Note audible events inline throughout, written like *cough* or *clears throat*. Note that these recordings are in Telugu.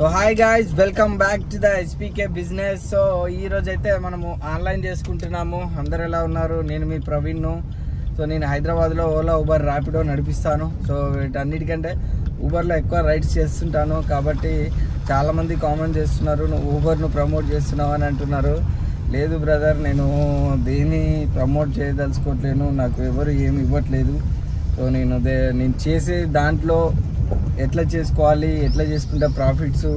So hi guys welcome back to the SPK business so ఈ రోజైతే అయితే మనము ఆన్లైన్ చేసుకుంటున్నాము. అందరు ఎలా ఉన్నారు? నేను మీ ప్రవీణ్ సో నేను హైదరాబాద్లో ఓలా ఊబర్ ర్యాపిడో నడిపిస్తాను. సో వీటన్నిటికంటే ఊబర్లో ఎక్కువ రైడ్స్ చేస్తుంటాను. కాబట్టి చాలామంది కామెంట్ చేస్తున్నారు నువ్వు ఊబర్ను ప్రమోట్ చేస్తున్నావు? అని అంటున్నారు. లేదు బ్రదర్ నేను దేన్ని ప్రమోట్ చేయదలుచుకోవట్లేను. నాకు ఎవరు ఏమి ఇవ్వట్లేదు. సో నేను దే నేను చేసే దాంట్లో ఎట్లా చేసుకోవాలి ఎట్లా చేసుకుంటే ప్రాఫిట్స్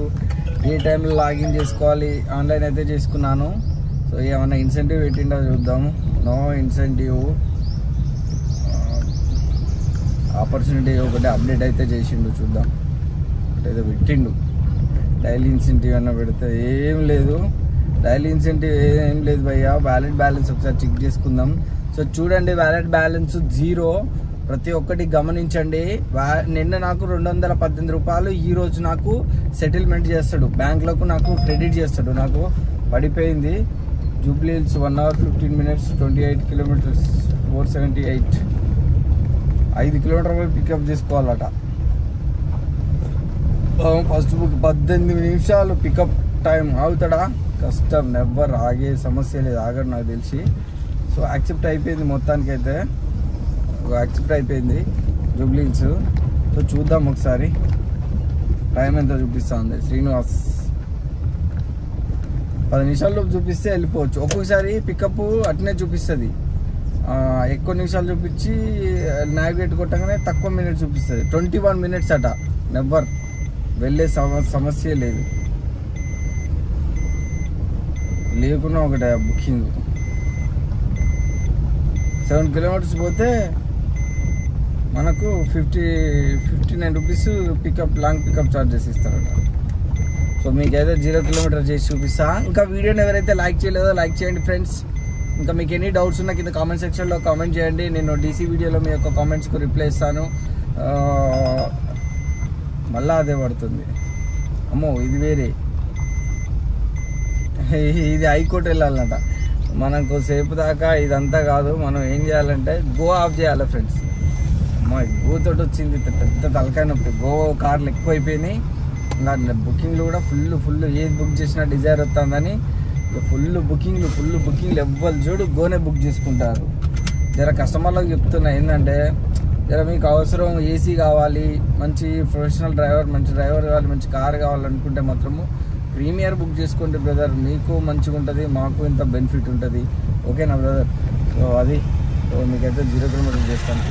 ఏ టైంలో లాగిన్ చేసుకోవాలి ఆన్లైన్ అయితే చేసుకున్నాను. సో ఏమైనా ఇన్సెంటివ్ పెట్టిండో చూద్దాము. నో ఇన్సెంటివ్ ఆపర్చునిటీ ఒకటి అప్డేట్ అయితే చేసిండు చూద్దాం. ఏదో పెట్టిండు. డైలీ ఇన్సెంటివ్ అన్న పెడితే ఏం లేదు. డైలీ ఇన్సెంటివ్ ఏం లేదు భయ్యా. వ్యాలెట్ బ్యాలెన్స్ ఒకసారి చెక్ చేసుకుందాం. సో చూడండి వ్యాలెట్ బ్యాలెన్స్ జీరో ప్రతి ఒక్కటి గమనించండి. నిన్న నాకు రెండు వందల పద్దెనిమిది రూపాయలు ఈ రోజు నాకు సెటిల్మెంట్ చేస్తాడు. బ్యాంక్లకు నాకు క్రెడిట్ చేస్తాడు. నాకు పడిపోయింది. Jubilee Hills one hour fifteen minutes twenty eight kilometres four seventy eight. ఐదు కిలోమీటర్లు పికప్ చేసుకోవాలట. ఫస్ట్ బుక్ పద్దెనిమిది నిమిషాలు పికప్ టైం ఆగుతాడా? కష్టం. నెవ్వర్ ఆగే సమస్య లేదు. ఆగడు నాకు తెలిసి. సో యాక్సెప్ట్ అయిపోయింది మొత్తానికి అయితే యాక్సెప్ట్ అయిపోయింది. జూబ్లీన్స్ సో చూద్దాం ఒకసారి. టైం ఎంత చూపిస్తా ఉంది శ్రీనివాస్. పది నిమిషాల్లో చూపిస్తే వెళ్ళిపోవచ్చు. ఒక్కొక్కసారి పికప్ అట్నే చూపిస్తుంది. ఆ, ఎక్కువ నిమిషాలు చూపించి నావిగేట్ కొట్టగానే తక్కువ మినిట్స్ చూపిస్తుంది. ట్వంటీ వన్ మినిట్స్ అట. నెవ్వర్ వెళ్ళే సమ సమస్య లేదు. లేకున్నా ఒకటే బుకింగ్. సెవెన్ కిలోమీటర్స్ పోతే మనకు fifty fifty nine rupees pickup long pickup charges ఇస్తారట. సో మీకైతే జీరో కిలోమీటర్ చేసి చూపిస్తా. ఇంకా వీడియోని ఎవరైతే లైక్ చేయలేదో లైక్ చేయండి ఫ్రెండ్స్ ఇంకా మీకు ఎన్ని డౌట్స్ ఉన్నా కింద కామెంట్ సెక్షన్లో కామెంట్ చేయండి. నేను డీసీ వీడియోలో మీ యొక్క కామెంట్స్కు రిప్లై ఇస్తాను. మళ్ళా అదే పడుతుంది. అమ్మో ఇది వేరే. ఇది హైకోర్టు వెళ్ళాలంట మనకు సేపు దాకా ఇదంతా కాదు. మనం ఏం చేయాలంటే గో ఆఫ్ చేయాలి ఫ్రెండ్స్ అమ్మా గో వచ్చింది పెద్ద పెద్ద తలకాయ నొప్పి. గో కార్లు ఎక్కువైపోయినాయి. ఇంకా బుకింగ్లు కూడా ఫుల్ ఫుల్ ఏది బుక్ చేసినా డిజైర్ వస్తుందని. ఫుల్ బుకింగ్లు ఫుల్ బుకింగ్లు ఎవ్వరు చూడు గోనే బుక్ చేసుకుంటారు. జర కస్టమర్లకు చెప్తున్నా ఏంటంటే జర మీకు అవసరం ఏసీ కావాలి మంచి ప్రొఫెషనల్ డ్రైవర్ మంచి డ్రైవర్ కావాలి మంచి కార్ కావాలనుకుంటే మాత్రము ప్రీమియర్ బుక్ చేసుకోండి బ్రదర్. మీకు మంచిగా ఉంటుంది మాకు ఇంత బెనిఫిట్ ఉంటుంది. ఓకేనా బ్రదర్? సో అది సో మీకైతే జీరో కిలోమీటర్ చేస్తాను.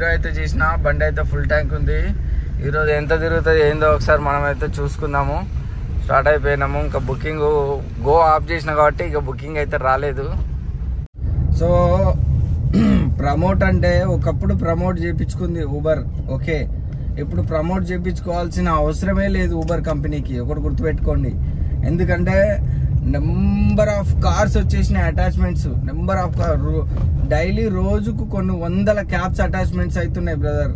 జీరో అయితే చేసిన బండి అయితే ఫుల్ ట్యాంక్ ఉంది. ఈరోజు ఎంత తిరుగుతుంది ఏందో ఒకసారి మనం అయితే చూసుకుందాము. స్టార్ట్ అయిపోయినాము. ఇంకా బుకింగ్ గో ఆఫ్ చేసిన కాబట్టి ఇక బుకింగ్ అయితే రాలేదు. సో ప్రమోట్ *clears throat* అంటే ఒకప్పుడు ప్రమోట్ చేయించుకుంది ఊబర్ ఓకే ఇప్పుడు ప్రమోట్ చేయించుకోవాల్సిన అవసరమే లేదు ఊబర్ కంపెనీకి ఒకటి గుర్తుపెట్టుకోండి. ఎందుకంటే నెంబర్ ఆఫ్ కార్స్ వచ్చేసినాయి attachments number of car daily రోజుకు కొన్ని వందల క్యాబ్స్ అటాచ్మెంట్స్ అవుతున్నాయి బ్రదర్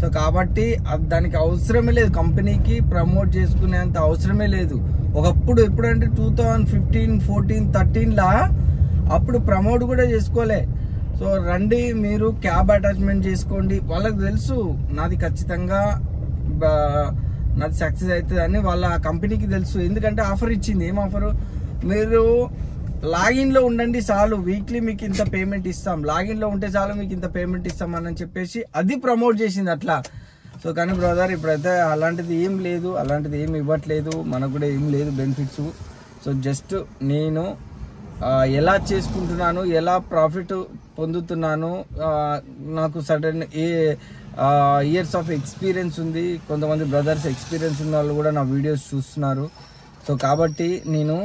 సో కాబట్టి దానికి అవసరమే లేదు. కంపెనీకి ప్రమోట్ చేసుకునేంత అవసరమే లేదు. ఒకప్పుడు ఎప్పుడంటే టూ థౌజండ్ ఫిఫ్టీన్ ఫోర్టీన్ థర్టీన్లా అప్పుడు ప్రమోట్ కూడా చేసుకోలే. సో రండి మీరు క్యాబ్ అటాచ్మెంట్ చేసుకోండి. వాళ్ళకి తెలుసు నాది ఖచ్చితంగా నాది సక్సెస్ అవుతుంది అని వాళ్ళ కంపెనీకి తెలుసు. ఎందుకంటే ఆఫర్ ఇచ్చింది. ఏం ఆఫరు మీరు లాగిన్లో ఉండండి చాలు. వీక్లీ మీకు ఇంత పేమెంట్ ఇస్తాం. లాగిన్లో ఉంటే చాలు మీకు ఇంత పేమెంట్ ఇస్తాం అని చెప్పేసి అది ప్రమోట్ చేసింది అట్లా. సో కానీ బ్రదర్ ఇప్పుడైతే అలాంటిది ఏం లేదు. అలాంటిది ఏం ఇవ్వట్లేదు. మనకు కూడా ఏం లేదు బెనిఫిట్స్ సో జస్ట్ నేను ఎలా చేసుకుంటున్నాను ఎలా ప్రాఫిట్ పొందుతున్నాను నాకు sudden a years of experience ఉంది. కొంతమంది బ్రదర్స్ ఎక్స్పీరియన్స్ ఉన్న వాళ్ళు కూడా నా వీడియోస్ చూస్తున్నారు. సో కాబట్టి నేను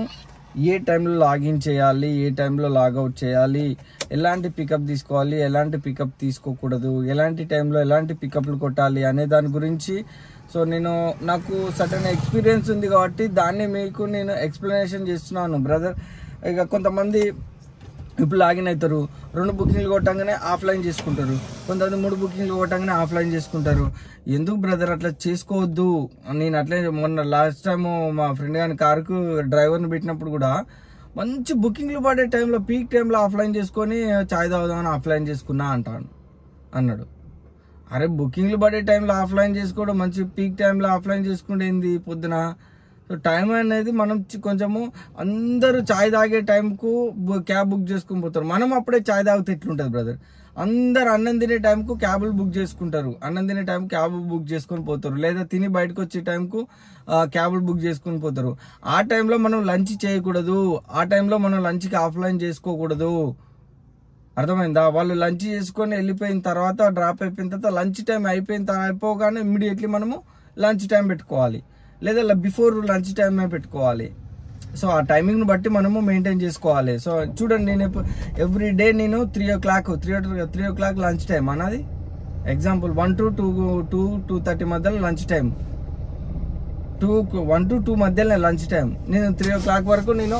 ఏ టైంలో లాగిన్ చేయాలి ఏ టైంలో లాగౌట్ చేయాలి ఎలాంటి పికప్ తీసుకోవాలి ఎలాంటి పికప్ తీసుకోకూడదు ఎలాంటి టైంలో ఎలాంటి పికప్లు కొట్టాలి అనే దాని గురించి. సో నేను నాకు సటన్ ఎక్స్పీరియన్స్ ఉంది కాబట్టి దాన్ని మీకు నేను ఎక్స్ప్లెనేషన్ చేస్తున్నాను బ్రదర్ ఇక కొంతమంది ఇప్పుడు లాగిన్ అవుతారు. రెండు బుకింగ్లు కొట్టంగానే ఆఫ్లైన్ చేసుకుంటారు. కొంతమంది మూడు బుకింగ్లు కొట్టంగానే ఆఫ్లైన్ చేసుకుంటారు. ఎందుకు బ్రదర్ అట్లా చేసుకోవద్దు? నేను అట్లే మొన్న లాస్ట్ టైం మా ఫ్రెండ్ గారి కారుకు డ్రైవర్ని పెట్టినప్పుడు కూడా మంచి బుకింగ్లు పడే టైంలో పీక్ టైంలో ఆఫ్లైన్ చేసుకొని చాయ్ తాగుదామని ఆఫ్లైన్ చేసుకున్నా అంటాను అన్నాడు. అరే బుకింగ్లు పడే టైంలో ఆఫ్లైన్ చేసుకోవడం మంచి పీక్ టైంలో ఆఫ్లైన్ చేసుకుంటే ఏంది పొద్దున? టైం అనేది మనం కొంచెము అందరూ చాయ్ తాగే టైంకు బు- క్యాబ్ బుక్ చేసుకుని పోతారు. మనం అప్పుడే చాయ్ తాగితే ఎట్లుంటుంది బ్రదర్ అందరు అన్నం తినే టైంకు క్యాబులు బుక్ చేసుకుంటారు. అన్నం తినే టైం క్యాబ్ బుక్ చేసుకొని పోతారు. లేదా తిని బయటకు వచ్చే టైంకు క్యాబులు బుక్ చేసుకొని పోతారు. ఆ టైంలో మనం లంచ్ చేయకూడదు. ఆ టైంలో మనం లంచ్కి ఆఫ్లైన్ చేసుకోకూడదు. అర్థమైందా? వాళ్ళు లంచ్ చేసుకొని వెళ్ళిపోయిన తర్వాత డ్రాప్ అయిపోయిన తర్వాత లంచ్ టైం అయిపోయిన తర్వాత అయిపోగానే ఇమ్మీడియట్లీ మనము లంచ్ టైం పెట్టుకోవాలి. లేదా బిఫోర్ లంచ్ టైమే పెట్టుకోవాలి. సో ఆ టైమింగ్ని బట్టి మనము మెయింటైన్ చేసుకోవాలి. సో చూడండి నేను ఎవ్రీ డే నేను three o'clock three three o'clock lunch time అన్నది example one to two two two thirty మధ్యలో lunch time two one to two మధ్యలో లంచ్ టైం నేను త్రీ ఓ క్లాక్ వరకు నేను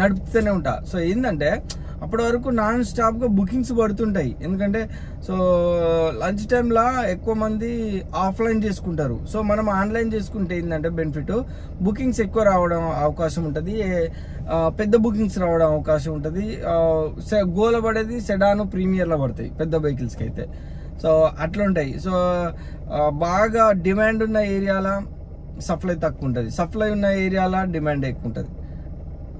నడుపుతూనే ఉంటా. సో ఏంటంటే అప్పటి వరకు నాన్ స్టాప్గా బుకింగ్స్ పడుతుంటాయి. ఎందుకంటే సో లంచ్ టైంలో ఎక్కువ మంది ఆఫ్లైన్ చేసుకుంటారు. సో మనం ఆన్లైన్ చేసుకుంటే ఏంటంటే బెనిఫిట్? బుకింగ్స్ ఎక్కువ రావడం అవకాశం ఉంటుంది. పెద్ద బుకింగ్స్ రావడం అవకాశం ఉంటుంది. సె- గోల పడేది సెడాను ప్రీమియర్లో పడతాయి పెద్ద వెహికల్స్కి అయితే. సో అట్లా ఉంటాయి. సో బాగా డిమాండ్ ఉన్న ఏరియాల సప్లై తక్కువ ఉంటుంది. సప్లై ఉన్న ఏరియాల డిమాండ్ ఎక్కువ ఉంటుంది.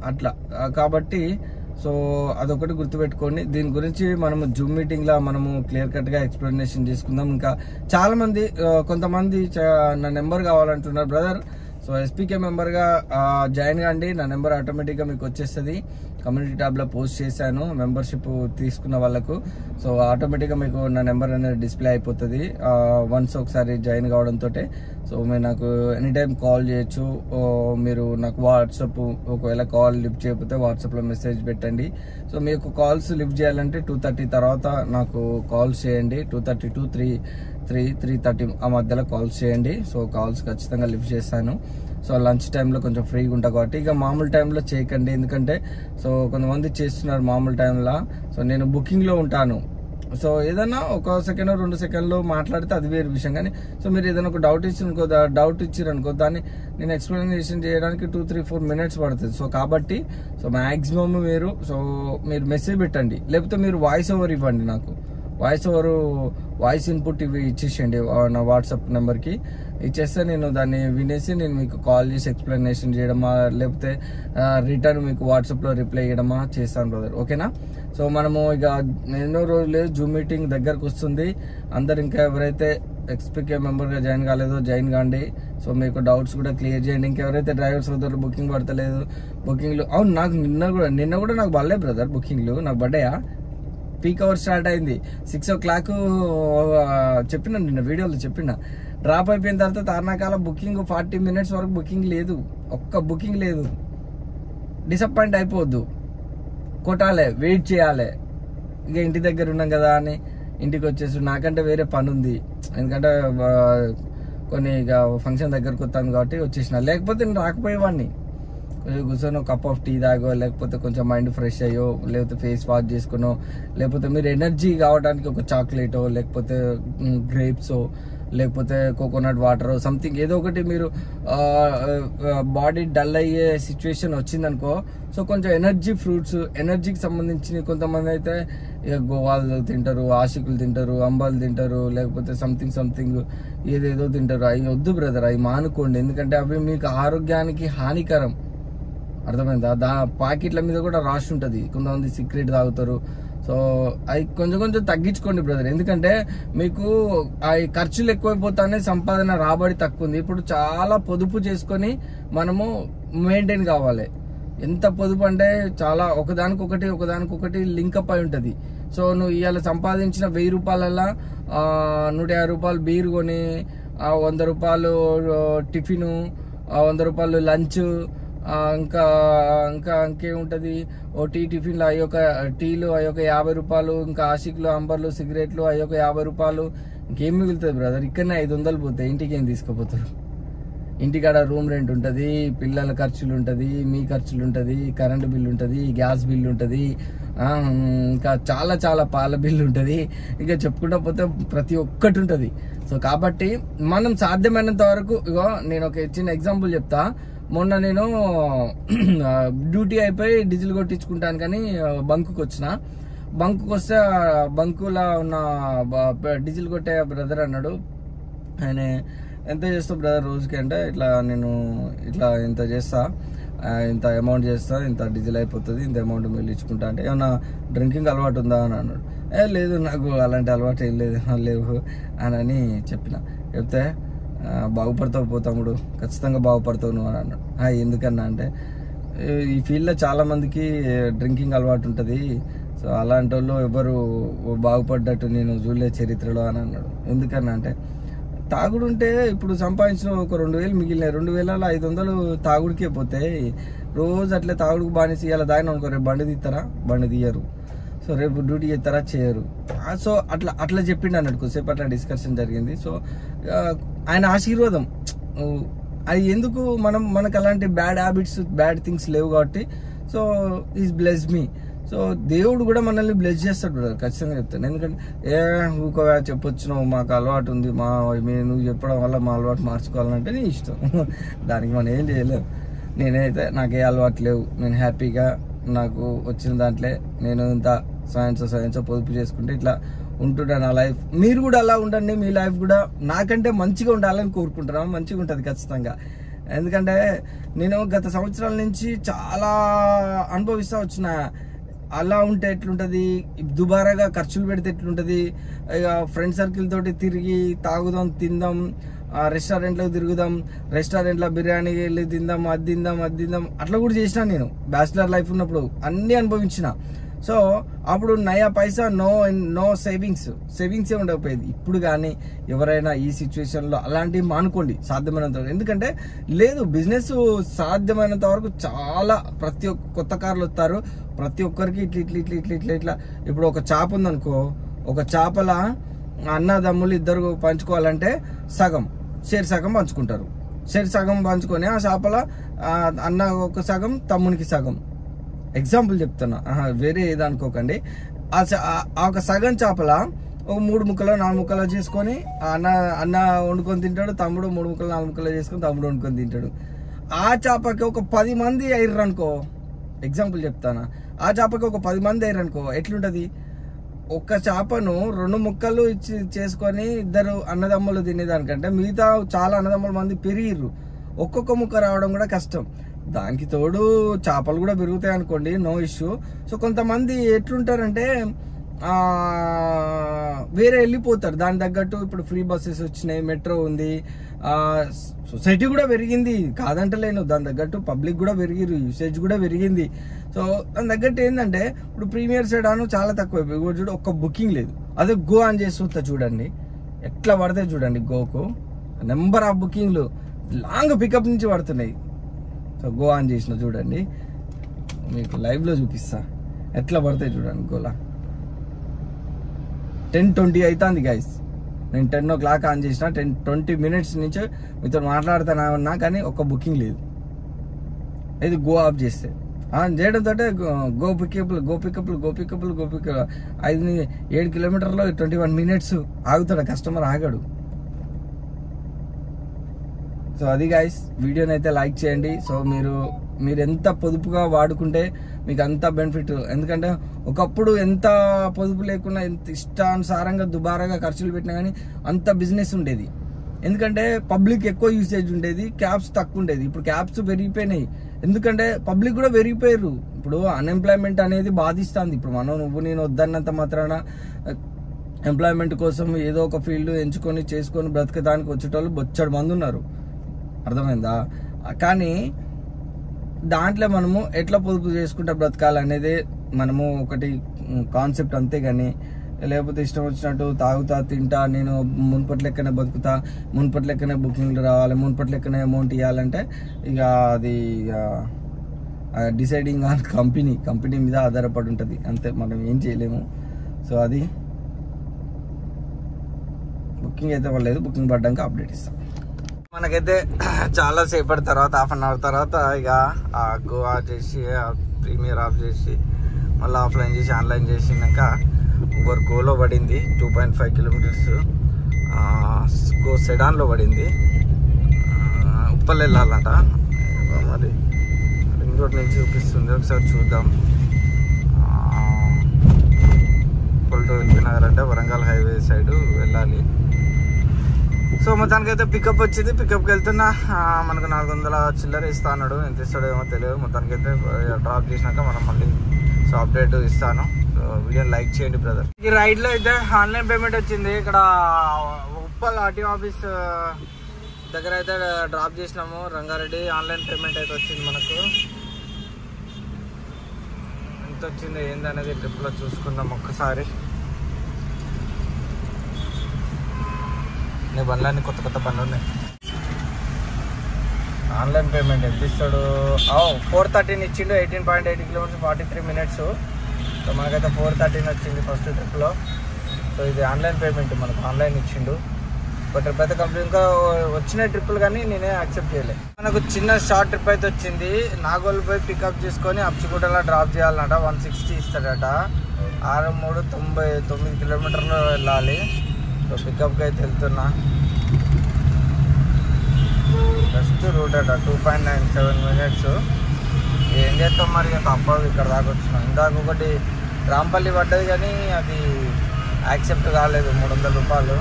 అట్లా. కాబట్టి సో అదొకటి గుర్తుపెట్టుకోండి. దీని గురించి మనము జూమ్ మీటింగ్లో మనము క్లియర్ కట్గా ఎక్స్ప్లెనేషన్ చేసుకుందాం. ఇంకా చాలా మంది కొంతమంది చ- నా నెంబర్ కావాలంటున్నారు బ్రదర్. సో ఎస్పీకే మెంబర్గా జాయిన్ కాండి. నా నెంబర్ ఆటోమేటిక్గా మీకు వచ్చేస్తుంది. కమ్యూనిటీ ట్యాబ్లో పోస్ట్ చేశాను మెంబర్షిప్ తీసుకున్న వాళ్ళకు. సో ఆటోమేటిక్గా మీకు నా నెంబర్ అనేది డిస్ప్లే అయిపోతుంది. వన్స్ ఒకసారి జాయిన్ కావడంతో సో మీరు నాకు ఎనీ టైం కాల్ చేయొచ్చు మీరు నాకు వాట్సాప్ ఒకవేళ కాల్ లిఫ్ట్ చేయకపోతే వాట్సాప్లో మెసేజ్ పెట్టండి. సో మీకు కాల్స్ లిఫ్ట్ చేయాలంటే టూ థర్టీ తర్వాత నాకు కాల్స్ చేయండి. Two thirty to three three three thirty ఆ మధ్యలో కాల్స్ చేయండి. సో కాల్స్ ఖచ్చితంగా లిఫ్ట్ చేస్తాను. సో లంచ్ టైంలో కొంచెం ఫ్రీగా ఉంటా కాబట్టి ఇక మామూలు టైంలో చేయకండి. ఎందుకంటే సో కొంతమంది చేస్తున్నారు మామూలు టైంలో. సో నేను బుకింగ్లో ఉంటాను. సో ఏదైనా ఒక సెకండ్ రెండు సెకండ్లో మాట్లాడితే అది వేరే విషయం. కానీ సో మీరు ఏదైనా ఒక డౌట్ ఇచ్చిననుకో డౌట్ ఇచ్చిరనుకో దాన్ని నేను ఎక్స్ప్లెనేషన్ చేయడానికి టూ త్రీ ఫోర్ మినిట్స్ పడుతుంది. సో కాబట్టి సో మ్యాక్సిమం మీరు సో మీరు మెసేజ్ పెట్టండి. లేకపోతే మీరు వాయిస్ ఓవర్ ఇవ్వండి నాకు. వాయిస్ ఓవర్ వాయిస్ ఇన్పుట్ ఇవి ఇచ్చేసేయండి నా వాట్సాప్ నెంబర్కి. ఇచ్చేస్తే నేను దాన్ని వినేసి నేను మీకు కాల్ చేసి ఎక్స్ప్లెనేషన్ చేయడమా లేకపోతే రిటర్న్ మీకు వాట్సాప్లో రిప్లై చేయడమా చేస్తాను బ్రదర్. ఓకేనా? సో మనము ఇక ఎన్నో రోజులు జూమ్ మీటింగ్ దగ్గరకు వస్తుంది. అందరు ఇంకా ఎవరైతే ఎక్స్పీకే మెంబర్గా జాయిన్ కాలేదో జాయిన్ కాండి. సో మీకు డౌట్స్ కూడా క్లియర్ చేయండి. ఇంకెవరైతే డ్రైవర్స్ వద్దరు బుకింగ్ పడతలేదు బుకింగ్లు అవును నాకు నిన్న కూడా నిన్న కూడా నాకు పడలే బ్రదర్ బుకింగ్లు నాకు పడ్డాయా? పీక్ అవర్ స్టార్ట్ అయింది. సిక్స్ ఓ క్లాక్ చెప్పిన నిన్న వీడియోలో చెప్పిన. డ్రాప్ అయిపోయిన తర్వాత తార్నాకాల బుకింగ్ ఫార్టీ మినిట్స్ వరకు బుకింగ్ లేదు. ఒక్క బుకింగ్ లేదు. డిసప్పాయింట్ అయిపోవద్దు. కొట్టాలి వెయిట్ చేయాలి. ఇక ఇంటి దగ్గర ఉన్నాం కదా అని ఇంటికి వచ్చేసి నాకంటే వేరే పని ఉంది. ఎందుకంటే కొన్ని ఇక ఫంక్షన్ దగ్గరకు వస్తాను కాబట్టి వచ్చేసిన. లేకపోతే నేను రాకపోయేవాడిని. కూర్చొని ఒక కప్ ఆఫ్ టీ తాగో లేకపోతే కొంచెం మైండ్ ఫ్రెష్ అయ్యో లేకపోతే ఫేస్ వాష్ చేసుకునో లేకపోతే మీరు ఎనర్జీ కావడానికి ఒక చాక్లెటో లేకపోతే గ్రేప్సో లేకపోతే కోకోనట్ వాటర్ సంథింగ్ ఏదో ఒకటి మీరు బాడీ డల్ అయ్యే సిచ్యువేషన్ వచ్చిందనుకో సో కొంచెం ఎనర్జీ ఫ్రూట్స్ ఎనర్జీకి సంబంధించిన కొంతమంది అయితే ఇక గోవాలు తింటారు ఆశికులు తింటారు అంబాలు తింటారు లేకపోతే సంథింగ్ సంథింగ్ ఏదేదో తింటారు. అవి వద్దు బ్రదర్ అవి మానుకోండి. ఎందుకంటే అవి మీకు ఆరోగ్యానికి హానికరం. అర్థమైందా? దా పాకెట్ల మీద కూడా రాసి ఉంటుంది. కొంతమంది సీక్రెట్ తాగుతారు. సో అవి కొంచెం కొంచెం తగ్గించుకోండి బ్రదర్ ఎందుకంటే మీకు అవి ఖర్చులు ఎక్కువైపోతానే సంపాదన రాబడి తక్కువ ఉంది ఇప్పుడు చాలా పొదుపు చేసుకొని మనము మెయింటైన్ కావాలి. ఎంత పొదుపు అంటే చాలా ఒకదానికొకటి ఒకదానికొకటి లింకప్ అయి ఉంటుంది. సో నువ్వు ఇవాళ సంపాదించిన వెయ్యి రూపాయలల్లా నూట యాభై రూపాయలు బీర్ కొని ఆ, వంద రూపాయలు టిఫిను ఆ, వంద రూపాయలు లంచ్ ఇంకా ఇంకా ఇంకేముంటది? ఓ టీ టిఫిన్లు అవి ఒక టీలు అవి ఒక యాభై రూపాయలు ఇంకా ఆసిక్లు అంబర్లు సిగరెట్లు అవి ఒక యాభై రూపాయలు. ఇంకేం మిగులుతుంది బ్రదర్? ఇక్కడనే ఐదు వందలు పోతాయి ఇంటికి ఏం తీసుకుపోతారు? ఇంటికాడ రూమ్ రెంట్ ఉంటుంది పిల్లల ఖర్చులు ఉంటుంది మీ ఖర్చులు ఉంటుంది కరెంటు బిల్లు ఉంటుంది గ్యాస్ బిల్లు ఉంటుంది ఇంకా చాలా చాలా పాల బిల్లు ఉంటుంది. ఇంకా చెప్పుకుంటా పోతే ప్రతి ఒక్కటి ఉంటుంది. సో కాబట్టి మనం సాధ్యమైనంత వరకు ఇగో నేను ఒక చిన్న ఎగ్జాంపుల్ చెప్తా. మొన్న నేను *clears throat* డ్యూటీ అయిపోయి డీజిల్ కొట్టించుకుంటాను కానీ బంకుకి వచ్చిన బంకు వస్తే బంకులో ఉన్న డీజిల్ కొట్టే బ్రదర్ అన్నాడు. ఆయన ఎంత చేస్తావు బ్రదర్ రోజుకి? అంటే ఇట్లా నేను ఇట్లా ఇంత చేస్తా. ఇంత అమౌంట్ చేస్తా. ఇంత డీజిల్ అయిపోతుంది. ఇంత అమౌంట్ మీరు ఇచ్చుకుంటా. అంటే ఏమన్నా డ్రింకింగ్ అలవాటు ఉందా? అని అన్నాడు. ఏ లేదు. నాకు అలాంటి అలవాటు ఏం లేదు. *laughs* లేవు. అని అని చెప్పిన. చెప్తే బాగుపడతావు పో తమ్ముడు ఖచ్చితంగా బాగుపడతావు నువ్వు అని అన్నాడు ఎందుకన్నా అంటే "ఈ- ఫీల్డ్లో చాలామందికి డ్రింకింగ్ అలవాటు ఉంటుంది. సో అలాంటి వాళ్ళు ఎవరు బాగుపడ్డట్టు నేను చూడలే చరిత్రలో అని అన్నాడు. ఎందుకన్నా అంటే తాగుడు ఉంటే ఇప్పుడు సంపాదించిన ఒక రెండు వేలు మిగిలినాయి. రెండు వేల ఐదు వందలు తాగుడికే పోతాయి. రోజు అట్లే తాగుడుకు బానిసి ఇలా దాగిన అనుకో రేపు బండి తీస్తారా బండి తీయరు. సో రేపు డ్యూటీ చేస్తారా చేయరు. సో అట్లా అట్లా చెప్పిండు అన్నట్టు కొద్దిసేపు అట్లా డిస్కషన్ జరిగింది. సో ఆయన ఆశీర్వాదం. అది ఎందుకు మనం మనకు అలాంటి బ్యాడ్ హ్యాబిట్స్ బ్యాడ్ థింగ్స్ లేవు కాబట్టి so is bless me so దేవుడు కూడా మనల్ని బ్లెస్ చేస్తాడు బ్రదర్ ఖచ్చితంగా చెప్తాను. ఎందుకంటే ఏ ఊకోగా చెప్పొచ్చు నువ్వు మాకు అలవాటు ఉంది మా నువ్వు చెప్పడం వల్ల మా అలవాటు మార్చుకోవాలంటే నీ ఇష్టం. *laughs* దానికి మనం ఏం చేయలేము నేనైతే నాకు ఏ అలవాటు లేవు. నేను హ్యాపీగా నాకు వచ్చిన దాంట్లో నేను ఇంత సాయంత్రం సాయంత్రం పొదుపు చేసుకుంటే ఇట్లా ఉంటుండే నా లైఫ్ మీరు కూడా అలా ఉండండి మీ లైఫ్ కూడా నాకంటే మంచిగా ఉండాలని కోరుకుంటున్నాను మంచిగా ఉంటుంది ఖచ్చితంగా. ఎందుకంటే నేను గత సంవత్సరాల నుంచి చాలా అనుభవిస్తూ వచ్చిన అలా ఉంటే ఎట్లుంటుంది? దుబారాగా ఖర్చులు పెడితే ఎట్లుంటుంది? ఇక ఫ్రెండ్ సర్కిల్ తోటి తిరిగి తాగుదాం తిందాం ఆ రెస్టారెంట్లో తిరుగుదాం రెస్టారెంట్లో బిర్యానీ వెళ్ళి తిందాం అది తిందాం అది తిందాం. అట్లా కూడా చేసిన నేను. బ్యాచిలర్ లైఫ్ ఉన్నప్పుడు అన్నీ అనుభవించిన. సో అప్పుడు నయా పైసా నో నో సేవింగ్స్ సేవింగ్సే ఉండకపోయేది. ఇప్పుడు కానీ ఎవరైనా ఈ సిచ్యువేషన్లో అలాంటివి మానుకోండి సాధ్యమైనంత వరకు. ఎందుకంటే లేదు బిజినెస్ సాధ్యమైనంత వరకు చాలా ప్రతి ఒక్క కొత్త కార్లు వస్తారు. ప్రతి ఒక్కరికి ఇట్లా ఇట్లా ఇట్లా ఇట్లా ఇట్లా ఇట్లా. ఇప్పుడు ఒక చేప ఉందనుకో ఒక చేపల అన్నదమ్ములు ఇద్దరు పంచుకోవాలంటే సగం షేర్ సగం పంచుకుంటారు. షేర్ సగం పంచుకొని ఆ చేపల అన్న ఒక సగం తమ్మునికి సగం. ఎగ్జాంపుల్ చెప్తున్నా. వేరే ఏదనుకోకండి ఆ ఆ- ఒక సగం చేపల ఒక మూడు ముక్కలు నాలుగు ముక్కలు చేసుకొని ఆ అన్న అన్న వండుకొని తింటాడు తమ్ముడు మూడు ముక్కలు నాలుగు ముక్కలు చేసుకొని తమ్ముడు వండుకొని తింటాడు. ఆ చేపకి ఒక పది మంది అయ్యారు అనుకో ఎగ్జాంపుల్ చెప్తానా. ఆ చేపకి ఒక పది మంది అయ్యారు అనుకో ఎట్లుంటది? ఒక్క చేపను రెండు ముక్కలు ఇచ్చి చేసుకొని ఇద్దరు అన్నదమ్ములు తినేదానికంటే మిగతా చాలా అన్నదమ్ముల మంది పెరిగిర్రు. ఒక్కొక్క ముక్క రావడం కూడా కష్టం. దానికి తోడు చేపలు కూడా పెరుగుతాయి అనుకోండి నో ఇష్యూ సో కొంతమంది ఎట్లుంటారంటే ఆ, వేరే వెళ్ళిపోతారు. దాని తగ్గట్టు ఇప్పుడు ఫ్రీ బస్సెస్ వచ్చినాయి మెట్రో ఉంది. ఆ, సొసైటీ కూడా పెరిగింది. కాదంటలేను. దాని తగ్గట్టు పబ్లిక్ కూడా పెరిగిరు యూసేజ్ కూడా పెరిగింది. సో దాని తగ్గట్టు ఏంటంటే ఇప్పుడు ప్రీమియర్ సెడాను చాలా తక్కువ ఇప్పుడు చూడు ఒక్క బుకింగ్ లేదు. అదే గో అని చేసి చూడండి. ఎట్లా పడితే చూడండి గోకు నెంబర్ ఆఫ్ బుకింగ్లు లాంగ్ పికప్ నుంచి పడుతున్నాయి. సో గో ఆన్ చేసిన చూడండి. మీకు లైవ్లో చూపిస్తా. ఎట్లా పడతాయి చూడండి గోలా. టెన్ ట్వంటీ అవుతుంది గైస్ నేను టెన్ ఓ క్లాక్ ఆన్ చేసిన టెన్ ట్వంటీ మినిట్స్ నుంచి మీతో మాట్లాడుతానా ఉన్నా కానీ ఒక్క బుకింగ్ లేదు. ఇది గో ఆఫ్ చేస్తే. ఆన్ చేయడంతో గో పికప్లు గో పికప్లు గో పికప్లు గో పికప్ ఐదు ఏడు కిలోమీటర్లో ట్వంటీ వన్ మినిట్స్ ఆగుతాడు కస్టమర్ ఆగాడు. సో అది గాయస్ వీడియోని అయితే లైక్ చేయండి. సో మీరు మీరు ఎంత పొదుపుగా వాడుకుంటే మీకు అంత బెనిఫిట్ ఎందుకంటే ఒకప్పుడు ఎంత పొదుపు లేకుండా ఎంత ఇష్టానుసారంగా దుబారాగా ఖర్చులు పెట్టినా కానీ అంత బిజినెస్ ఉండేది. ఎందుకంటే పబ్లిక్ ఎక్కువ యూసేజ్ ఉండేది క్యాబ్స్ తక్కువ ఉండేది. ఇప్పుడు క్యాబ్స్ పెరిగిపోయినాయి. ఎందుకంటే పబ్లిక్ కూడా పెరిగిపోయారు. ఇప్పుడు అన్ఎంప్లాయ్మెంట్ అనేది బాధిస్తుంది. ఇప్పుడు మనం నువ్వు నేను వద్దన్నంత మాత్రాన ఎంప్లాయ్మెంట్ కోసం ఏదో ఒక ఫీల్డ్ ఎంచుకొని చేసుకొని బ్రతకడానికి వచ్చేటోళ్ళు బొచ్చడు మంది ఉన్నారు. అర్థమైందా? కానీ దాంట్లో మనము ఎట్లా పొదుపు చేసుకుంటే బ్రతకాలనేది మనము ఒకటి కాన్సెప్ట్ అంతే కానీ లేకపోతే ఇష్టం వచ్చినట్టు తాగుతా తింటా నేను మున్పటి లెక్కనే బతుకుతా మున్పటి లెక్కనే బుకింగ్లు రావాలి మున్పటి లెక్కనే అమౌంట్ ఇవ్వాలంటే ఇక అది డిసైడింగ్ ఆన్ కంపెనీ కంపెనీ మీద ఆధారపడి ఉంటుంది. అంతే మనం ఏం చేయలేము. సో అది బుకింగ్ అయితే పడలేదు బుకింగ్ పడ్డాక అప్డేట్ ఇస్తాం. మనకైతే చాలా సేపటి తర్వాత హాఫ్ అన్ అవర్ తర్వాత ఇక ఆ గో ఆఫ్ చేసి ప్రీమియర్ ఆఫ్ చేసి మళ్ళీ ఆఫ్లైన్ చేసి ఆన్లైన్ చేసినాక ఊబర్ గోలో పడింది. Two point five kilometres Go సెడాన్లో పడింది. ఉప్పల్ వెళ్ళాలంట. మరి. రింగ్ రోడ్ నుంచి చూపిస్తుంది. ఒకసారి చూద్దాం. ఆ, టు నగర్ అంటే వరంగల్ హైవే సైడ్ వెళ్ళాలి. సో మొత్తానికైతే పికప్ వచ్చింది. పికప్కి వెళ్తున్నా. మనకు నాలుగు వందల చిల్లర ఇస్తా అన్నాడు. ఎంత ఇస్తాడో ఏమో తెలియదు. మొత్తానికైతే డ్రాప్ చేసినాక మనం మళ్ళీ సో అప్డేట్ ఇస్తాను. సో వీడియో లైక్ చేయండి బ్రదర్ ఈ రైడ్లో అయితే ఆన్లైన్ పేమెంట్ వచ్చింది. ఇక్కడ ఉప్పల్ ఆర్టీఓ ఆఫీస్ దగ్గర అయితే డ్రాప్ చేసినాము. రంగారెడ్డి ఆన్లైన్ పేమెంట్ అయితే వచ్చింది మనకు. ఎంత వచ్చింది ఏందనేది ట్రిప్లో చూసుకుందాం ఒక్కసారి. నీ బండ్లన్నీ కొత్త కొత్త బండ్లు ఉన్నాయి. ఆన్లైన్ పేమెంట్ ఎంత ఇస్తాడు? ఫోర్ థర్టీన్ ఇచ్చిండు eighteen point eight kilometres forty three minutes so మనకైతే ఫోర్ థర్టీన్ వచ్చింది ఫస్ట్ ట్రిప్లో సో ఇది ఆన్లైన్ పేమెంట్ మనకు ఆన్లైన్ ఇచ్చిండు. బట్ ట్రిప్ అయితే కంప్లీట్ ఇంకా వచ్చిన ట్రిప్పులు కానీ నేనే యాక్సెప్ట్ చేయలే. మనకు చిన్న షార్ట్ ట్రిప్ అయితే వచ్చింది. నాగోలు పోయి పికప్ చేసుకొని అప్చిగూడలో డ్రాప్ చేయాలన్నట వన్ సిక్స్టీ ఇస్తాడట. ఆరు మూడు తొంభై తొమ్మిది కిలోమీటర్లు వెళ్ళాలి. సో పికప్కి అయితే వెళ్తున్నా. బెస్ట్ రూట్ అట two point nine seven minutes ఏం చేస్తాం మరి తప్పదు ఇక్కడ దాకా వచ్చినాం. ఇందాక ఒకటి రాంపల్లి పడ్డది కానీ అది యాక్సెప్ట్ కాలేదు మూడు వందల రూపాయలు.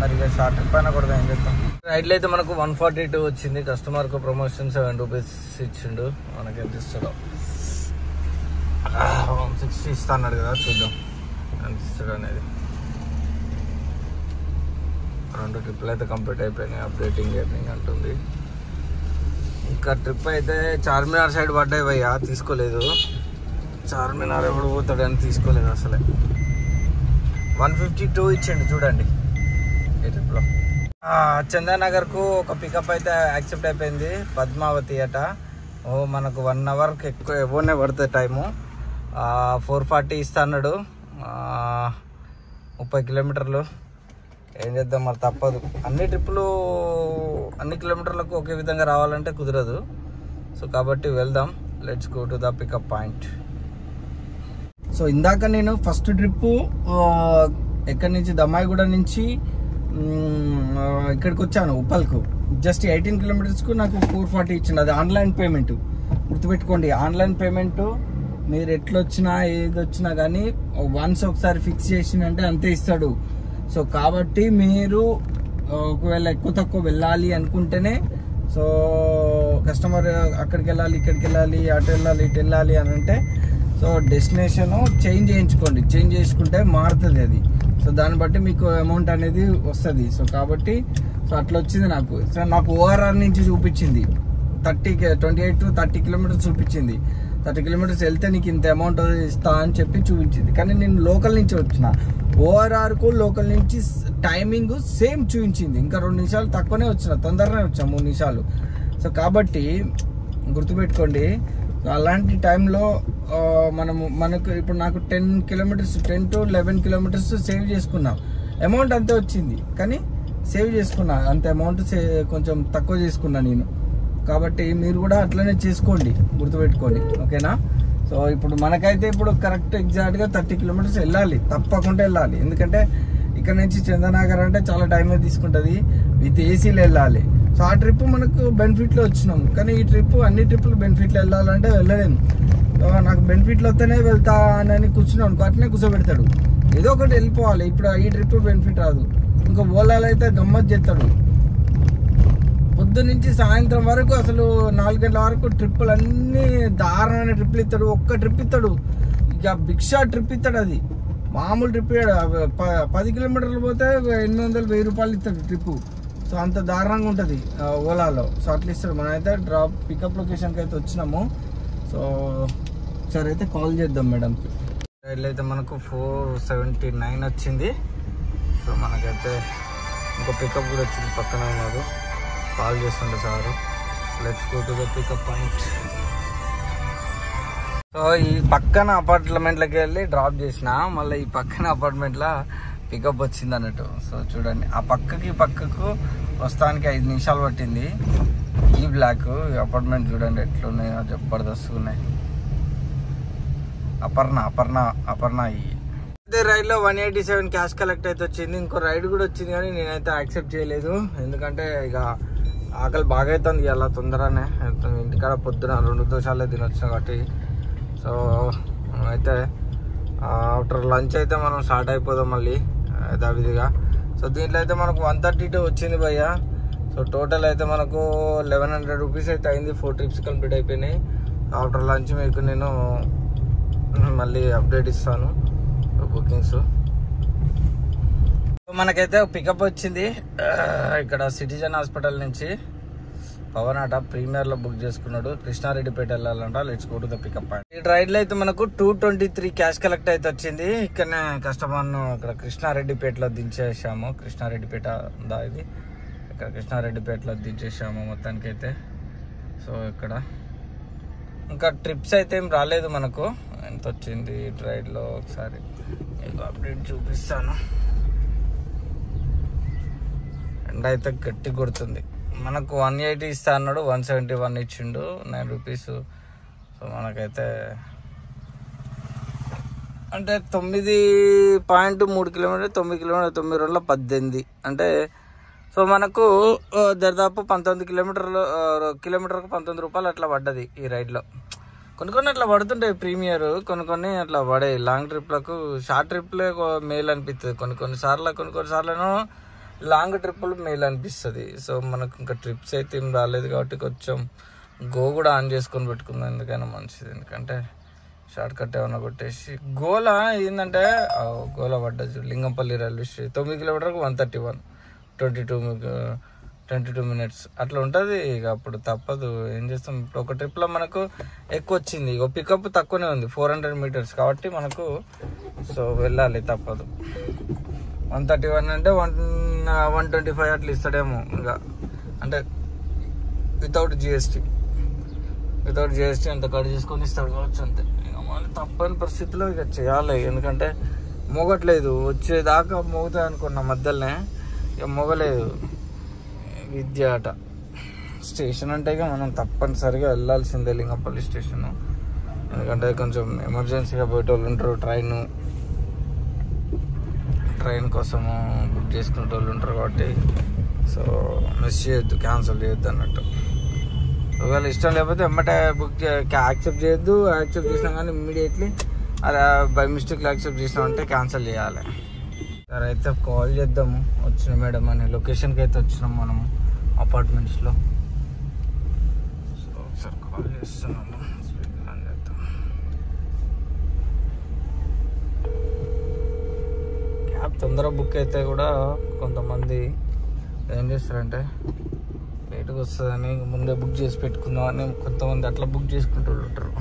మరి ఇక షార్ట్ ట్రిప్ అయినా కూడా ఏం చేస్తాం రైడ్లో అయితే మనకు వన్ ఫార్టీ టూ వచ్చింది కస్టమర్కు ప్రమోషన్ సెవెన్ రూపీస్ ఇచ్చిండు. మనకి ఎంత ఇస్తాడో. Ah, వన్ సిక్స్టీ ఇస్తా అన్నాడు కదా చూద్దాం. ఎంత ఇస్తాడు అనేది. రెండు ట్రిప్లు అయితే కంప్లీట్ అయిపోయినాయి. అప్డేటింగ్ ఎర్నింగ్ అంటుంది. ఇంకా ట్రిప్ అయితే చార్మినార్ సైడ్ పడ్డాయి భయ్యా తీసుకోలేదు. చార్మినార్ ఎప్పుడు పోతాడని తీసుకోలేదు అసలే. వన్ ఫిఫ్టీ టూ ఇచ్చిండు చూడండి. ఈ ట్రిప్లో చందానగర్కు ఒక పికప్ అయితే యాక్సెప్ట్ అయిపోయింది పద్మావతి అట. ఓ మనకు వన్ అవర్కి ఎక్కువ ఎవరినే పడుతుంది టైము ఫోర్ ఫార్టీ ఇస్తా అన్నాడు. ముప్పై కిలోమీటర్లు. ఏం చేద్దాం మరి తప్పదు. అన్ని ట్రిప్పులు అన్ని కిలోమీటర్లకు ఒకే విధంగా రావాలంటే కుదరదు. సో కాబట్టి వెళ్దాం. Let's go to the pickup point so ఇందాక నేను ఫస్ట్ ట్రిప్పు ఎక్కడి నుంచి దమ్మాయిగూడ నుంచి ఇక్కడికి వచ్చాను ఉప్పల్కు. జస్ట్ ఎయిటీన్ కిలోమీటర్స్కు నాకు ఫోర్ ఫార్టీ ఇచ్చింది అది ఆన్లైన్ పేమెంట్ గుర్తుపెట్టుకోండి ఆన్లైన్ పేమెంట్ మీరు ఎట్లా వచ్చినా ఏది వచ్చినా కానీ వన్స్ ఒకసారి ఫిక్స్ చేసిందంటే అంతే ఇస్తాడు. సో కాబట్టి మీరు ఒకవేళ ఎక్కువ తక్కువ వెళ్ళాలి అనుకుంటేనే సో కస్టమర్ అక్కడికి వెళ్ళాలి ఇక్కడికి వెళ్ళాలి అటు వెళ్ళాలి ఇటు వెళ్ళాలి అని అంటే సో డెస్టినేషన్ చేంజ్ చేయించుకోండి. చేంజ్ చేసుకుంటే మారుతుంది అది. సో దాన్ని బట్టి మీకు అమౌంట్ అనేది వస్తుంది. సో కాబట్టి సో అట్లా వచ్చింది నాకు. సో నాకు ఓఆర్ఆర్ నుంచి చూపించింది. Thirty twenty eight to thirty kilometres చూపించింది. థర్టీ కిలోమీటర్స్ వెళ్తే నీకు ఇంత అమౌంట్ ఇస్తా అని చెప్పి చూపించింది. కానీ నేను లోకల్ నుంచి వచ్చిన. ఓఆర్ఆర్కు లోకల్ నుంచి టైమింగ్ సేమ్ చూపించింది. ఇంకా రెండు నిమిషాలు తక్కువనే వచ్చిన. తొందరనే వచ్చా మూడు నిమిషాలు. సో కాబట్టి గుర్తుపెట్టుకోండి అలాంటి టైంలో మనము మనకు ఇప్పుడు నాకు ten kilometres ten to eleven kilometres save చేసుకున్నాం. అమౌంట్ అంతే వచ్చింది. కానీ సేవ్ చేసుకున్నా. అంత అమౌంట్ కొంచెం తక్కువ చేసుకున్నా నేను. కాబట్టి మీరు కూడా అట్లనే చేసుకోండి గుర్తుపెట్టుకోండి. ఓకేనా? సో ఇప్పుడు మనకైతే ఇప్పుడు కరెక్ట్ ఎగ్జాక్ట్గా థర్టీ కిలోమీటర్స్ వెళ్ళాలి. తప్పకుండా వెళ్ళాలి. ఎందుకంటే ఇక్కడ నుంచి చందనగర్ అంటే చాలా టైం తీసుకుంటుంది. విత్ ఏసీలు వెళ్ళాలి. సో ఆ ట్రిప్ మనకు బెనిఫిట్లో వచ్చినాం. కానీ ఈ ట్రిప్ అన్ని ట్రిప్పులు బెనిఫిట్లో వెళ్ళాలంటే వెళ్ళలేము సో నాకు బెనిఫిట్లు వస్తేనే వెళ్తా అని కూర్చున్నాం అనుకో అట్లనే కూర్చోబెడతాడు. ఏదో ఒకటి వెళ్ళిపోవాలి. ఇప్పుడు ఈ ట్రిప్ బెనిఫిట్ రాదు. ఇంకా ఓలాలైతే అయితే గమ్మత్ చేస్తాడు. నుంచి సాయంత్రం వరకు అసలు నాలుగు గంటల వరకు ట్రిప్పులు అన్ని దారుణమైన ట్రిప్పులు ఇస్తాడు. ఒక్క ట్రిప్ ఇస్తాడు. ఇక భిక్షా ట్రిప్ ఇస్తాడు అది. మామూలు ట్రిప్ ఇయ్యడు. ప- పది కిలోమీటర్లు పోతే ఎనిమిది వందలు వెయ్యి రూపాయలు ఇస్తాడు ట్రిప్పు. సో అంత దారుణంగా ఉంటుంది ఓలాలో. సో అట్లా ఇస్తాడు. మనం అయితే డ్రాప్ పికప్ లొకేషన్కి అయితే వచ్చినాము. సో సరే అయితే కాల్ చేద్దాం మేడంకి. రైలు అయితే మనకు ఫోర్ సెవెంటీ నైన్ వచ్చింది. సో మనకైతే ఇంకో పికప్ కూడా వచ్చింది పక్కన ఉన్నారు కాల్ చేస్తుండే sir. Let's go to the pickup point so ఈ పక్కన అపార్ట్మెంట్లోకి వెళ్ళి డ్రాప్ చేసిన మళ్ళీ ఈ పక్కన అపార్ట్మెంట్లో పికప్ వచ్చింది అన్నట్టు. సో చూడండి. ఆ పక్కకి ఈ పక్కకు వస్తానికి ఐదు నిమిషాలు పట్టింది. ఈ బ్లాక్ ఈ అపార్ట్మెంట్ చూడండి ఎట్లున్నాయో జబర్దస్త్ ఉన్నాయి. అపర్ణ అపర్ణ అపర్ణ ఈ. అదే రైడ్లో one eighty seven cash collect అయితే వచ్చింది. ఇంకో రైడ్ కూడా వచ్చింది కానీ నేనైతే యాక్సెప్ట్ చేయలేదు. ఎందుకంటే ఇక ఆకలి బాగా అవుతుంది అలా తొందరనే. ఇంటికాడ పొద్దున రెండు దోషాలే తినొచ్చు కాబట్టి. సో అయితే ఆఫ్టర్ లంచ్ అయితే మనం స్టార్ట్ అయిపోదాం మళ్ళీ యథావిధిగా సో దీంట్లో అయితే మనకు వన్ థర్టీ టూ వచ్చింది భయ్య. సో టోటల్ అయితే మనకు లెవెన్ హండ్రెడ్ రూపీస్ అయితే అయింది. ఫోర్ ట్రిప్స్ కంప్లీట్ అయిపోయినాయి. ఆఫ్టర్ లంచ్ మీకు నేను మళ్ళీ అప్డేట్ ఇస్తాను. బుకింగ్స్. మనకైతే పికప్ వచ్చింది. ఇక్కడ సిటిజన్ హాస్పిటల్ నుంచి పవన్ ఆట ప్రీమియర్లో బుక్ చేసుకున్నాడు. Krishnareddypet వెళ్ళాలంట. Let's go to the pickup point ఈ రైడ్లో అయితే మనకు two twenty three cash collect అయితే వచ్చింది. ఇక్కడనే కస్టమర్ను ఇక్కడ కృష్ణారెడ్డిపేటలో దించేసాము కృష్ణారెడ్డిపేట ఉందా ఇది? ఇక్కడ కృష్ణారెడ్డిపేటలో దించేసాము మొత్తానికి అయితే సో ఇక్కడ ఇంకా ట్రిప్స్ అయితే ఏం రాలేదు మనకు. ఎంత వచ్చింది ఈ లో ఒకసారి? మీకు అప్డేట్ చూపిస్తాను. ఎండ అయితే గట్టి కొడుతుంది. మనకు వన్ ఎయిటీ ఇస్తా అన్నాడు వన్ సెవెంటీ వన్ ఇచ్చిండు నైన్ రూపీస్ సో మనకైతే అంటే తొమ్మిది పాయింట్ మూడు కిలోమీటర్ తొమ్మిది కిలోమీటర్ తొమ్మిది రోజుల పద్దెనిమిది. అంటే సో మనకు ఆ, దాదాపు పంతొమ్మిది కిలోమీటర్లు కిలోమీటర్కు పంతొమ్మిది రూపాయలు అట్లా పడ్డది ఈ రైడ్లో. కొన్ని కొన్ని అట్లా పడుతుంటాయి ప్రీమియర్ కొన్ని కొన్ని అట్లా పడే. లాంగ్ ట్రిప్లకు షార్ట్ ట్రిప్లే మేల్ అనిపిస్తుంది కొన్ని కొన్ని సార్లు కొన్ని కొన్ని సార్లు లాంగ్ ట్రిప్పులు మేలు అనిపిస్తుంది. సో మనకు ఇంకా ట్రిప్స్ అయితే ఏం రాలేదు కాబట్టి కొంచెం గో కూడా ఆన్ చేసుకొని పెట్టుకుందాం. ఎందుకైనా మంచిది. ఎందుకంటే షార్ట్ కట్ కొట్టేసి గోల ఏంటంటే గోల పడ్డది లింగంపల్లి రైల్వే స్టేషన్ తొమ్మిది కిలోమీటర్కి one thirty one. Twenty two twenty two minutes. అట్లా ఉంటుంది. ఇక అప్పుడు తప్పదు. ఏం చేస్తాం? ఇప్పుడు ఒక ట్రిప్లో మనకు ఎక్కువ వచ్చింది ఇక పికప్ తక్కువనే ఉంది. Four hundred metres. కాబట్టి మనకు సో వెళ్ళాలి తప్పదు. వన్ థర్టీ వన్ అంటే వన్ వన్ ట్వంటీ ఫైవ్ అట్లా ఇస్తాడేమో ఇంకా. అంటే వితౌట్ జిఎస్టీ వితౌట్ జిఎస్టీ అంత కట్ చేసుకొని ఇస్తాడు కావచ్చు అంతే. ఇక మళ్ళీ తప్పని పరిస్థితిలో ఇక చేయాలి. ఎందుకంటే మోగట్లేదు. వచ్చేదాకా మోగుతాయి అనుకున్న మధ్యలోనే. ఇక మోగలేదు. విద్య అట స్టేషన్ అంటే ఇక మనం తప్పనిసరిగా వెళ్ళాల్సిందే లింగంపల్లి స్టేషను. ఎందుకంటే కొంచెం ఎమర్జెన్సీగా పోయేటోళ్ళు ఉంటారు. ట్రైన్. ట్రైన్ కోసము బుక్ చేసుకునే వాళ్ళు ఉంటారు కాబట్టి సో మిస్ చేయొద్దు క్యాన్సిల్ చేయొద్దు అన్నట్టు. ఒకవేళ ఇష్టం లేకపోతే వెంబటే బుక్ యాక్సెప్ట్ చేయొద్దు యాక్సెప్ట్ చేసినా కానీ ఇమ్మీడియట్లీ అలా బై మిస్టేక్లో యాక్సెప్ట్ చేసినామంటే క్యాన్సిల్ చేయాలి. సరే అయితే కాల్ చేద్దాము వచ్చిన మేడం అని లొకేషన్కి అయితే వచ్చినాం మనము అపార్ట్మెంట్స్లో. సో ఒకసారి కాల్ చేస్తున్నాం స్పీకర్ ఆన్ చేద్దాం క్యాబ్ తొందర బుక్ అయితే కూడా కొంతమంది ఏం చేస్తారంటే లేట్గా వస్తుందని ముందే బుక్ చేసి పెట్టుకుందాం అని కొంతమంది అట్లా బుక్ చేసుకుంటూ ఉంటారు.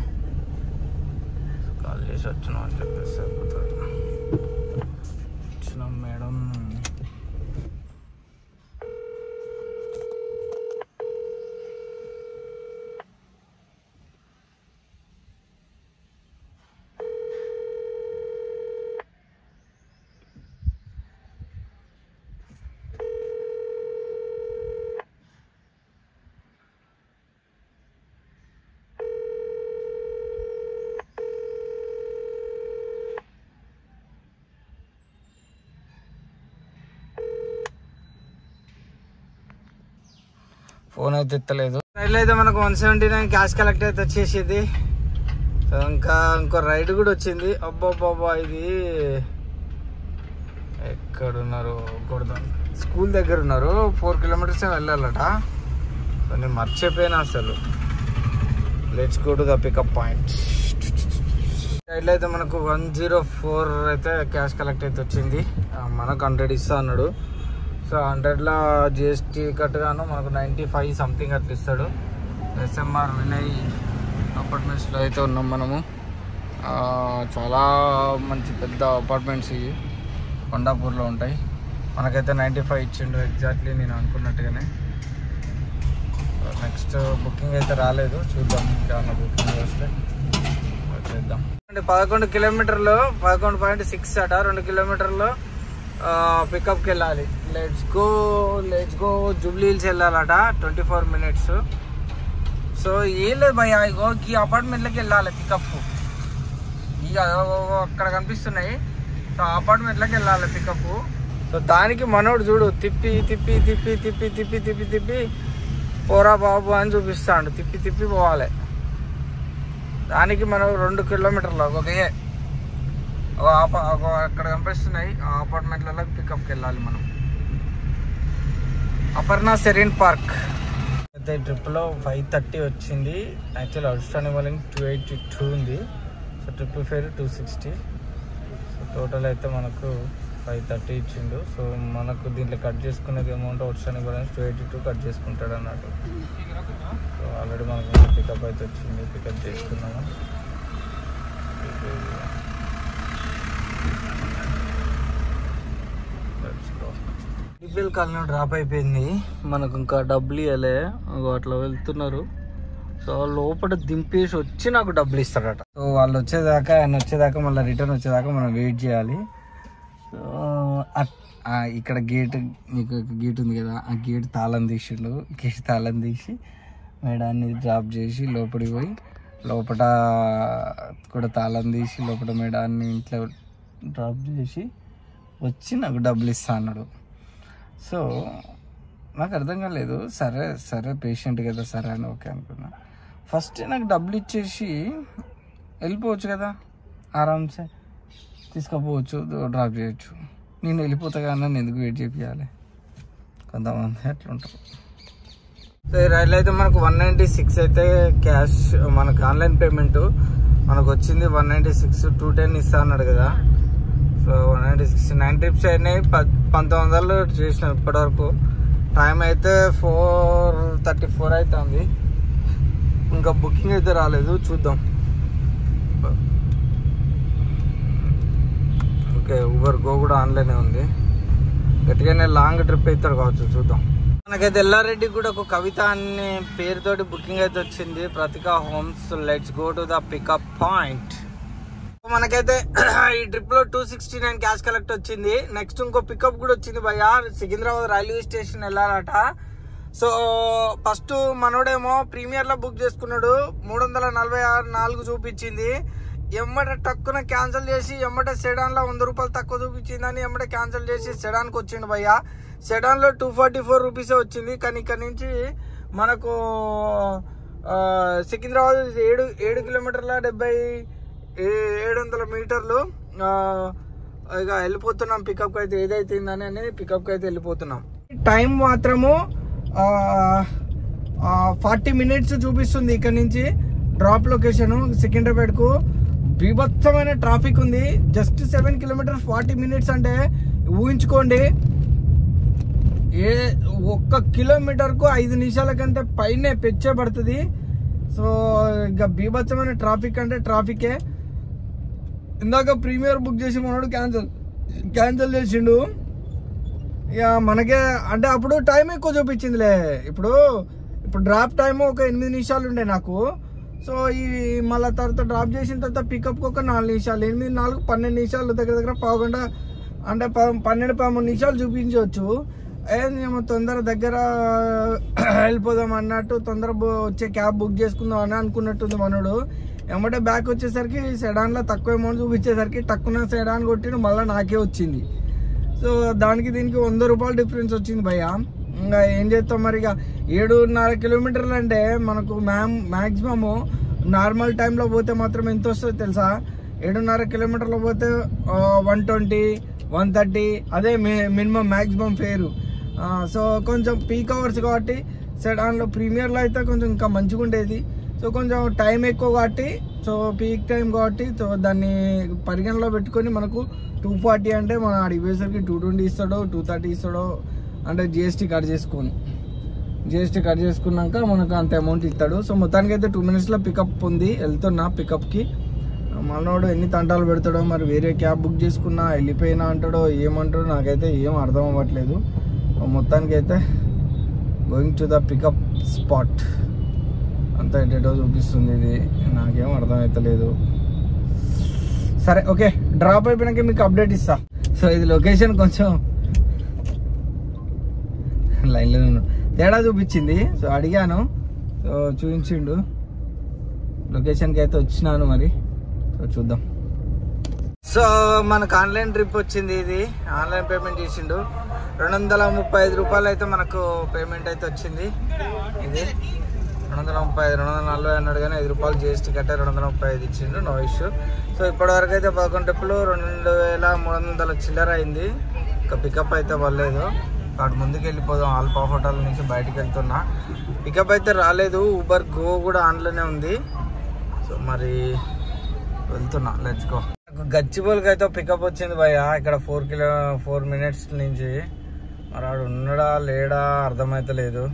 కాల్ చేసి వచ్చినాం అని చెప్పేసి సరిపోతుంది వచ్చినాం మేడం ఫోన్ అయితే ఎత్తలేదు. రైడ్ అయితే మనకు one seventy nine cash collect అయితే వచ్చేసింది. సో ఇంకా ఇంకో రైడ్ కూడా వచ్చింది. అబ్బాబ్బాబ్బా ఇది ఎక్కడున్నారు? కొడదాం స్కూల్ దగ్గర ఉన్నారు. Four kilometres వెళ్ళాలట. సో నేను మర్చిపోయినా అసలు. Let's go to the pickup point రైడ్లో అయితే మనకు వన్ జీరో ఫోర్ అయితే క్యాష్ కలెక్ట్ అయితే వచ్చింది. మనకు హండ్రెడ్ ఇస్తా అన్నాడు. హండ్రెడ్లో జిఎస్టీ కట్టుగాను మనకు నైంటీ ఫైవ్ సంథింగ్ అట్లా ఇస్తాడు ఎస్ఎంఆర్ వినయ్ అపార్ట్మెంట్స్లో అయితే ఉన్నాం మనము. చాలా మంచి పెద్ద అపార్ట్మెంట్స్ ఇవి. కొండాపూర్లో ఉంటాయి. మనకైతే నైంటీ ఫైవ్ ఇచ్చిండు ఎగ్జాక్ట్లీ నేను అనుకున్నట్టుగానే. నెక్స్ట్ బుకింగ్ అయితే రాలేదు. చూద్దాం ఇంకేమన్నా బుకింగ్ వస్తే చేద్దాం. అంటే పదకొండు కిలోమీటర్లు పదకొండు పాయింట్ సిక్స్ అట. రెండు కిలోమీటర్లు పికప్కి వెళ్ళాలి. Let's go let's go Jubilee Hills వెళ్ళాలట twenty four minutes so ఏం లేదు భయ ఇగో ఈ అపార్ట్మెంట్లకి వెళ్ళాలి పికప్ ఇక అక్కడ కనిపిస్తున్నాయి. సో అపార్ట్మెంట్లకి వెళ్ళాలి పికప్ సో దానికి మనోడు చూడు తిప్పి తిప్పి తిప్పి తిప్పి తిప్పి తిప్పి తిప్పి పోరా బాబు అని చూపిస్తాడు. తిప్పి తిప్పి పోవాలి. దానికి మనం రెండు కిలోమీటర్లు ఒక ఓ ఆప- ఒక అక్కడ కనిపిస్తున్నాయి. ఆ అపార్ట్మెంట్లలో పికప్కి వెళ్ళాలి మనం. అపర్ణ సెరీన్ పార్క్. అయితే ట్రిప్లో ఫైవ్ థర్టీ వచ్చింది. యాక్చువల్ అవుట్స్టాండింగ్ వాళ్ళకి టూ ఎయిటీ టూ ఉంది. So trip fare two sixty so total అయితే మనకు ఫైవ్ థర్టీ ఇచ్చిండు. సో మనకు దీంట్లో కట్ చేసుకునేది amount outstanding balance two eighty two cut చేసుకుంటాడు అన్నట్టు. సో ఆల్రెడీ మనకు పికప్ అయితే వచ్చింది. పికప్ చేసుకున్నాము. డిపిఎల్ కాలనీ డ్రాప్ అయిపోయింది. మనకు ఇంకా డబ్బులు ఇవ్వలే అట్లా వెళ్తున్నారు. సో లోపల దింపేసి వచ్చి నాకు డబ్బులు ఇస్తాడట. సో వాళ్ళు వచ్చేదాకా ఆయన వచ్చేదాకా మళ్ళీ రిటర్న్ వచ్చేదాకా మనం వెయిట్ చేయాలి. సో ఇక్కడ గేట్ మీకు గేట్ ఉంది కదా ఆ గేట్ తాళం తీసిండు గేట్ తాళం తీసి మేడాన్ని డ్రాప్ చేసి లోపలికి పోయి లోపల కూడా తాళం తీసి లోపల మేడాన్ని ఇంట్లో డ్రాప్ చేసి వచ్చి నాకు డబ్బులు ఇస్తా అన్నాడు. సో నాకు అర్థం కాలేదు. సరే సరే పేషెంట్ కదా సరే అని ఓకే అనుకున్నా. ఫస్ట్ నాకు డబ్బులు ఇచ్చేసి వెళ్ళిపోవచ్చు కదా ఆరామ్సే. తీసుకుపోవచ్చు డ్రాప్ చేయొచ్చు. నేను వెళ్ళిపోతా కానీ నన్ను ఎందుకు వెయిట్ చేయాలి కొంతమంది అట్లుంటారు సో ఈ రైలు అయితే మనకు వన్ నైంటీ సిక్స్ అయితే క్యాష్ మనకు ఆన్లైన్ పేమెంట్ మనకు వచ్చింది one ninety six two ten ఇస్తా అన్నాడు కదా. So one ninety six nine trips అయినాయి ప- పంతొమ్మిది వందలు చేసినాం ఇప్పటివరకు. టైం అయితే ఫోర్ థర్టీ ఫోర్ అవుతుంది ఇంకా బుకింగ్ అయితే రాలేదు చూద్దాం. ఓకే ఊబర్ గో కూడా ఆన్లైనే ఉంది. గట్టిగానే లాంగ్ ట్రిప్ అవుతాడు కావచ్చు చూద్దాం. మనకైతే ఎల్లారెడ్డి కూడా ఒక కవిత అనే పేరుతోటి బుకింగ్ అయితే వచ్చింది. Prathika Homes let's go to the pickup point మనకైతే *clears throat* ఈ ట్రిప్లో two sixty nine cash collect వచ్చింది. నెక్స్ట్ ఇంకో పికప్ కూడా వచ్చింది భయ్య. సికింద్రాబాద్ రైల్వే స్టేషన్ వెళ్ళాలట. సో ఫస్ట్ మనోడేమో ప్రీమియర్లో బుక్ చేసుకున్నాడు. మూడు వందల నలభై ఆరు నాలుగు చూపించింది. ఎమ్మట టక్కున క్యాన్సిల్ చేసి ఎమ్మట సెడాన్లో వంద రూపాయలు తక్కువ చూపించిందని ఎమ్మట క్యాన్సిల్ చేసి సెడాన్కి వచ్చిండు భయ్య. సెడాన్లో టూ ఫార్టీ ఫోర్ రూపీసే వచ్చింది. కానీ ఇక్కడ నుంచి మనకు సికింద్రాబాద్ ఏడు ఏడు కిలోమీటర్ల డెబ్బై ఏడు వందల మీటర్లు ఇక వెళ్ళిపోతున్నాం. పికప్కి అయితే ఏదైతే అనేది పికప్కి అయితే వెళ్ళిపోతున్నాం. టైం మాత్రము ఫార్టీ మినిట్స్ చూపిస్తుంది ఇక్కడ నుంచి. డ్రాప్ లొకేషన్ సికింద్రాబాద్కు బీభత్సమైన ట్రాఫిక్ ఉంది. Just seven kilometres forty minutes అంటే ఊహించుకోండి. ఏ ఒక్క కిలోమీటర్కు ఐదు నిమిషాల కంటే పైనే పెచ్చే పడుతుంది సో ఇక బీభత్సమైన ట్రాఫిక్ అంటే ట్రాఫికే ఇందాక ప్రీమియర్ బుక్ చేసి మనోడు క్యాన్సిల్ క్యాన్సిల్ చేసిండు. ఇక మనకే అంటే అప్పుడు టైం ఎక్కువ చూపించిందిలే. ఇప్పుడు ఇప్పుడు డ్రాప్ టైం ఒక ఎనిమిది నిమిషాలు ఉండే నాకు. సో ఈ మళ్ళీ తర్వాత డ్రాప్ చేసిన తర్వాత పికప్కి ఒక నాలుగు నిమిషాలు ఎనిమిది నాలుగు పన్నెండు నిమిషాలు దగ్గర దగ్గర పావుగంట అంటే పన్నెండు పదమూడు నిమిషాలు చూపించవచ్చు. ఏమో తొందర దగ్గర *clears throat* వెళ్ళిపోదాం అన్నట్టు తొందర వచ్చే క్యాబ్ బుక్ చేసుకుందాం అని అనుకున్నట్టుంది మనోడు. ఎమ్మటే బ్యాక్ వచ్చేసరికి సెడాన్లో తక్కువ అమౌంట్ చూపించేసరికి టక్కున సెడాన్ కొట్టిన మళ్ళీ నాకే వచ్చింది. సో దానికి దీనికి వంద రూపాయలు డిఫరెన్స్ వచ్చింది భయ్య. ఇంకా ఏం చేస్తాం మరి ఇక? ఏడున్నర కిలోమీటర్లు అంటే మనకు మ్యామ్ మ్యాక్సిమము నార్మల్ టైంలో పోతే మాత్రం ఎంత వస్తుందో తెలుసా? ఏడున్నర కిలోమీటర్లు పోతే వన్ ట్వంటీ వన్ థర్టీ అదే మినిమం మ్యాక్సిమం ఫేరు సో కొంచెం పీక్ అవర్స్ కాబట్టి సెడాన్లో ప్రీమియర్లో అయితే కొంచెం ఇంకా మంచిగా ఉండేది సో కొంచెం టైం ఎక్కువ కాబట్టి సో పీక్ టైం కాబట్టి సో దాన్ని పరిగణలో పెట్టుకొని మనకు టూ ఫార్టీ అంటే మన ఆడికి టూ ట్వంటీ ఇస్తాడో టూ థర్టీ ఇస్తాడో అంటే జిఎస్టీ కట్ చేసుకొని. జిఎస్టీ కట్ చేసుకున్నాక మనకు అంత అమౌంట్ ఇస్తాడు. సో మొత్తానికి అయితే టూ మినిట్స్లో పికప్ ఉంది. వెళ్తున్నా పికప్కి మనోడు ఎన్ని తంటాలు పెడతాడో మరి వేరే క్యాబ్ బుక్ చేసుకున్నా వెళ్ళిపోయినా అంటాడో ఏమంటాడో నాకైతే ఏం అర్థం అవ్వట్లేదు. మొత్తానికి అయితే going to the pickup spot అంతా ఎటేటో చూపిస్తుంది ఇది. నాకేం అర్థం అవుతలేదు సరే ఓకే. డ్రాప్ అయిపోయినాక మీకు అప్డేట్ ఇస్తా. సో ఇది లొకేషన్ కొంచెం లైన్లో తేడా చూపించింది. సో అడిగాను. సో చూపించిండు. లొకేషన్కి అయితే వచ్చినాను మరి. సో చూద్దాం. సో మనకు ఆన్లైన్ ట్రిప్ వచ్చింది ఇది. ఆన్లైన్ పేమెంట్ చేసిండు. రెండు వందల ముప్పై ఐదు రూపాయలు అయితే మనకు పేమెంట్ అయితే వచ్చింది. ఇది. రెండు వందల ముప్పై ఐదు రెండు వందల నలభై అన్నాడు కానీ ఐదు రూపాయలు జిఎస్టీ కట్టే రెండు వందల ముప్పై ఐదు ఇచ్చిండు నో ఇష్యూ సో ఇప్పటివరకు అయితే పదకొండు ట్రిప్పులు రెండు వేల మూడు వందల చిల్లర అయింది. ఇంకా పికప్ అయితే పర్లేదు అటు ముందుకు వెళ్ళిపోదాం ఆల్పా హోటల్ నుంచి బయటికి వెళ్తున్నా పికప్ అయితే రాలేదు. ఊబర్ గో కూడా ఆన్లోనే ఉంది. సో మరి వెళ్తున్నా. లెట్స్ గో అయితే పికప్ వచ్చింది భయ్య. ఇక్కడ ఫోర్ కిలో ఫోర్ మినిట్స్ నుంచి. మరి ఆడు ఉన్నడా లేడా అర్థమైతలేదు.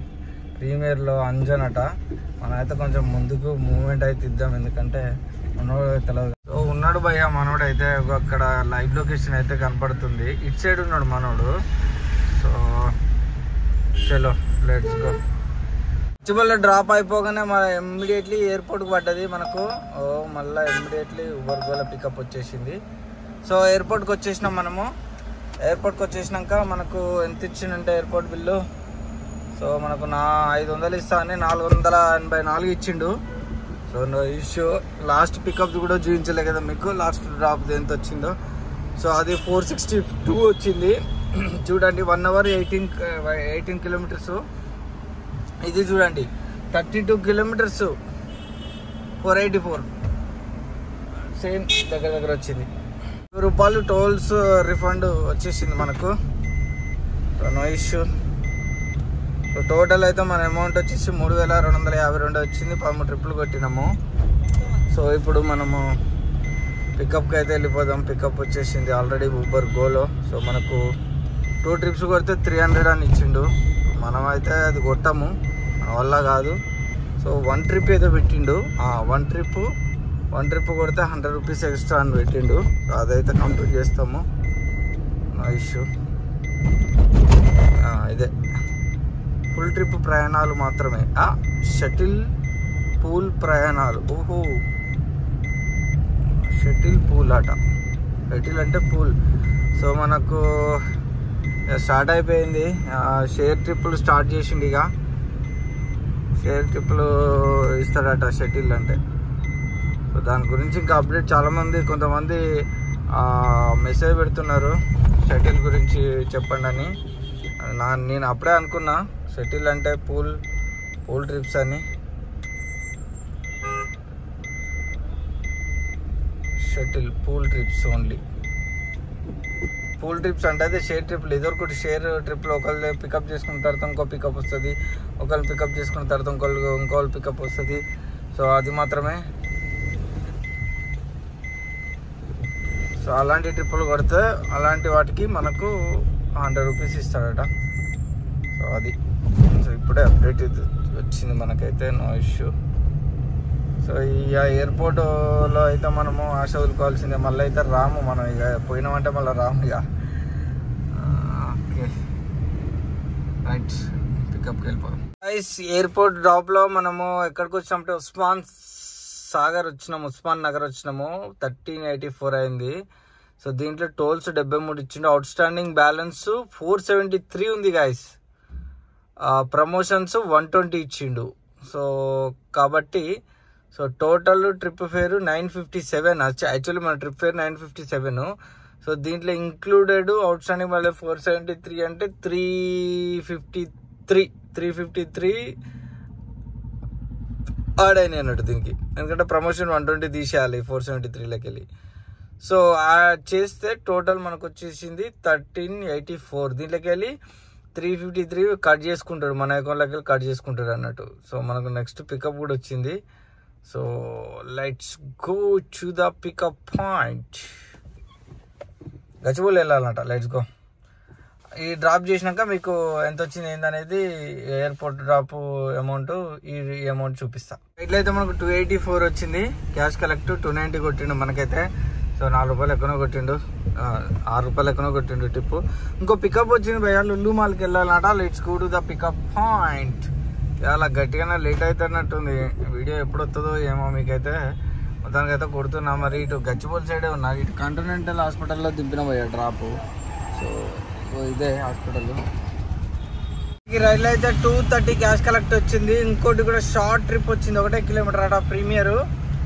ప్రీమియర్లో అంజన్ అట మనమైతే కొంచెం ముందుకు మూమెంట్ అయితే ఇద్దాం ఎందుకంటే మనోడు తెలియదు సో ఉన్నాడు భయ్య మనోడు అయితే. అక్కడ లైవ్ లొకేషన్ అయితే కనపడుతుంది. ఇటు సైడ్ ఉన్నాడు మనోడు. సో చలో లెట్స్ గో చివరిలో డ్రాప్ అయిపోగానే మన ఇమ్మీడియట్లీ ఎయిర్పోర్ట్కి పడ్డది మనకు. ఓ మళ్ళీ ఇమ్మీడియట్లీ ఉబర్ గోల పికప్ వచ్చేసింది. సో ఎయిర్పోర్ట్కి వచ్చేసినాం మనము. ఎయిర్పోర్ట్కి వచ్చేసినాక మనకు ఎంత ఇచ్చిందంటే ఎయిర్పోర్ట్ బిల్లు సో మనకు నా ఐదు వందలు ఇస్తా అని నాలుగు వందల ఎనభై నాలుగు ఇచ్చిండు. So no issue. Last pickup కూడా చూపించలే కదా మీకు. లాస్ట్ డ్రాప్ ఎంత వచ్చిందో. సో అది ఫోర్ సిక్స్టీ టూ వచ్చింది. చూడండి one hour eighteen eighteen kilometres ఇది చూడండి thirty two kilometres four eighty four same దగ్గర దగ్గర వచ్చింది. ఇరవై రూపాయలు టోల్స్ రిఫండ్ వచ్చేసింది మనకు. నో ఇష్యూ సో టోటల్ అయితే మన అమౌంట్ వచ్చేసి మూడు వేల రెండు వందల యాభై రెండు వచ్చింది. పదమూడు ట్రిప్పులు కొట్టినాము. సో ఇప్పుడు మనము పికప్కి అయితే వెళ్ళిపోదాం. పికప్ వచ్చేసింది ఆల్రెడీ ఊబర్ గోలో సో మనకు టూ ట్రిప్స్ కొడితే త్రీ హండ్రెడ్ అని ఇచ్చిండు. మనం అయితే అది కొట్టాము. మన వల్ల కాదు. సో వన్ ట్రిప్ ఏదో పెట్టిండు. వన్ ట్రిప్ వన్ ట్రిప్ కొడితే హండ్రెడ్ రూపీస్ ఎక్స్ట్రా అని పెట్టిండు. అదైతే కంప్లీట్ చేస్తాము. నా ఇష్యూ ఇదే. ఫుల్ ట్రిప్ ప్రయాణాలు మాత్రమే. షటిల్ పూల్ ప్రయాణాలు. ఓహో. షటిల్ పూల్ ఆట. షటిల్ అంటే పూల్. సో మనకు స్టార్ట్ అయిపోయింది. షేర్ ట్రిప్పులు స్టార్ట్ చేసిండు ఇక. షేర్ ట్రిప్పులు ఇస్తాడట షటిల్ అంటే. సో దాని గురించి ఇంకా అప్డేట్ చాలామంది కొంతమంది మెసేజ్ పెడుతున్నారు. షటిల్ గురించి చెప్పండి అని నా నేను అప్పుడే అనుకున్నా. షటిల్ అంటే పూల్ పూల్ ట్రిప్స్ అని. Shuttle pool trips only. Pool trips అంటే అదే షేర్ ట్రిప్లు. ఇదొకటి షేర్ ట్రిప్లో. ఒకళ్ళు పికప్ చేసుకున్న తర్వాత ఇంకో పికప్ వస్తుంది. ఒకళ్ళు పికప్ చేసుకున్న తర్వాత ఇంకోళ్ళు ఇంకోళ్ళు పికప్ వస్తుంది. సో అది మాత్రమే. సో అలాంటి ట్రిప్పులు కొడితే అలాంటి వాటికి మనకు హండ్రెడ్ రూపీస్ ఇస్తాడట. సో అది. ఇప్పుడే అప్డేట్ వచ్చింది మనకైతే నో ఇష్యూ సో ఈ ఎయిర్పోర్ట్లో అయితే మనము ఆశ వదులుకోవాల్సిందే మళ్ళీ అయితే రాము మనం ఇక పోయినామంటే మళ్ళీ రాము ఇక. ఓకే. రైట్ పికప్కి వెళ్ళిపోదాం. గైస్ ఎయిర్పోర్ట్ డ్రాప్లో మనము ఎక్కడికి వచ్చినామంటే ఉస్మాన్ సాగర్ వచ్చినాము ఉస్మాన్ నగర్ వచ్చినాము. థర్టీన్ ఎయిటీ ఫోర్ అయింది. సో దీంట్లో టోల్స్ డెబ్బై మూడు ఇచ్చిండు. Outstanding balance four seventy three ఉంది గాయస్ ప్రమోషన్స్ వన్ ట్వంటీ ఇచ్చిండు. సో కాబట్టి so total trip fare nine fifty seven actually మన trip fare nine fifty seven so దీంట్లో ఇంక్లూడెడ్ అవుట్ స్టాండింగ్ మళ్ళీ ఫోర్ సెవెంటీ త్రీ అంటే three fifty three three fifty three add అయినాయి అన్నట్టు దీనికి. ఎందుకంటే ప్రమోషన్ వన్ ట్వంటీ తీసేయాలి ఫోర్ సెవెంటీ త్రీలోకి వెళ్ళి. సో చేస్తే టోటల్ మనకు వచ్చేసింది థర్టీన్ ఎయిటీ ఫోర్ దీంట్లోకి వెళ్ళి త్రీ ఫిఫ్టీ త్రీ కట్ చేసుకుంటాడు. మన అకౌంట్లోకి వెళ్ళి కట్ చేసుకుంటాడు అన్నట్టు. సో మనకు నెక్స్ట్ పికప్ కూడా వచ్చింది. So let's go to the pickup point Gachibowli వెళ్ళాలంట. Let's go ఈ డ్రాప్ చేసినాక మీకు ఎంత వచ్చింది ఏందనేది ఎయిర్పోర్ట్ డ్రాప్ అమౌంట్ ఈ అమౌంట్ చూపిస్తా. ఇట్లయితే మనకు టూ ఎయిటీ ఫోర్ వచ్చింది. క్యాష్ కలెక్ట్ టూ నైంటీ కొట్టిండు మనకైతే. సో నాలుగు రూపాయలు ఎక్కువ కొట్టిండు. ఆరు రూపాయలు ఎక్కడో కొట్టిండు టిప్పు. ఇంకో పికప్ వచ్చింది భయ్యా లుల్లు మాల్కి వెళ్ళాలన్నట let's go to the pickup point చాలా గట్టిగానే లేట్ అవుతున్నట్టుంది వీడియో ఎప్పుడు వస్తుందో ఏమో మీకైతే మొత్తానికి అయితే కొడుతున్నా. మరి ఇటు గచ్చిబౌలి సైడే ఉన్నా ఇటు కాంటినెంటల్ హాస్పిటల్లో దింపిన పోయా డ్రాప్ సో ఇదే హాస్పిటల్ ఈ రైలు అయితే టూ థర్టీ క్యాష్ కలెక్ట్ వచ్చింది. ఇంకోటి కూడా షార్ట్ ట్రిప్ వచ్చింది. ఒకటే కిలోమీటర్ అట Premier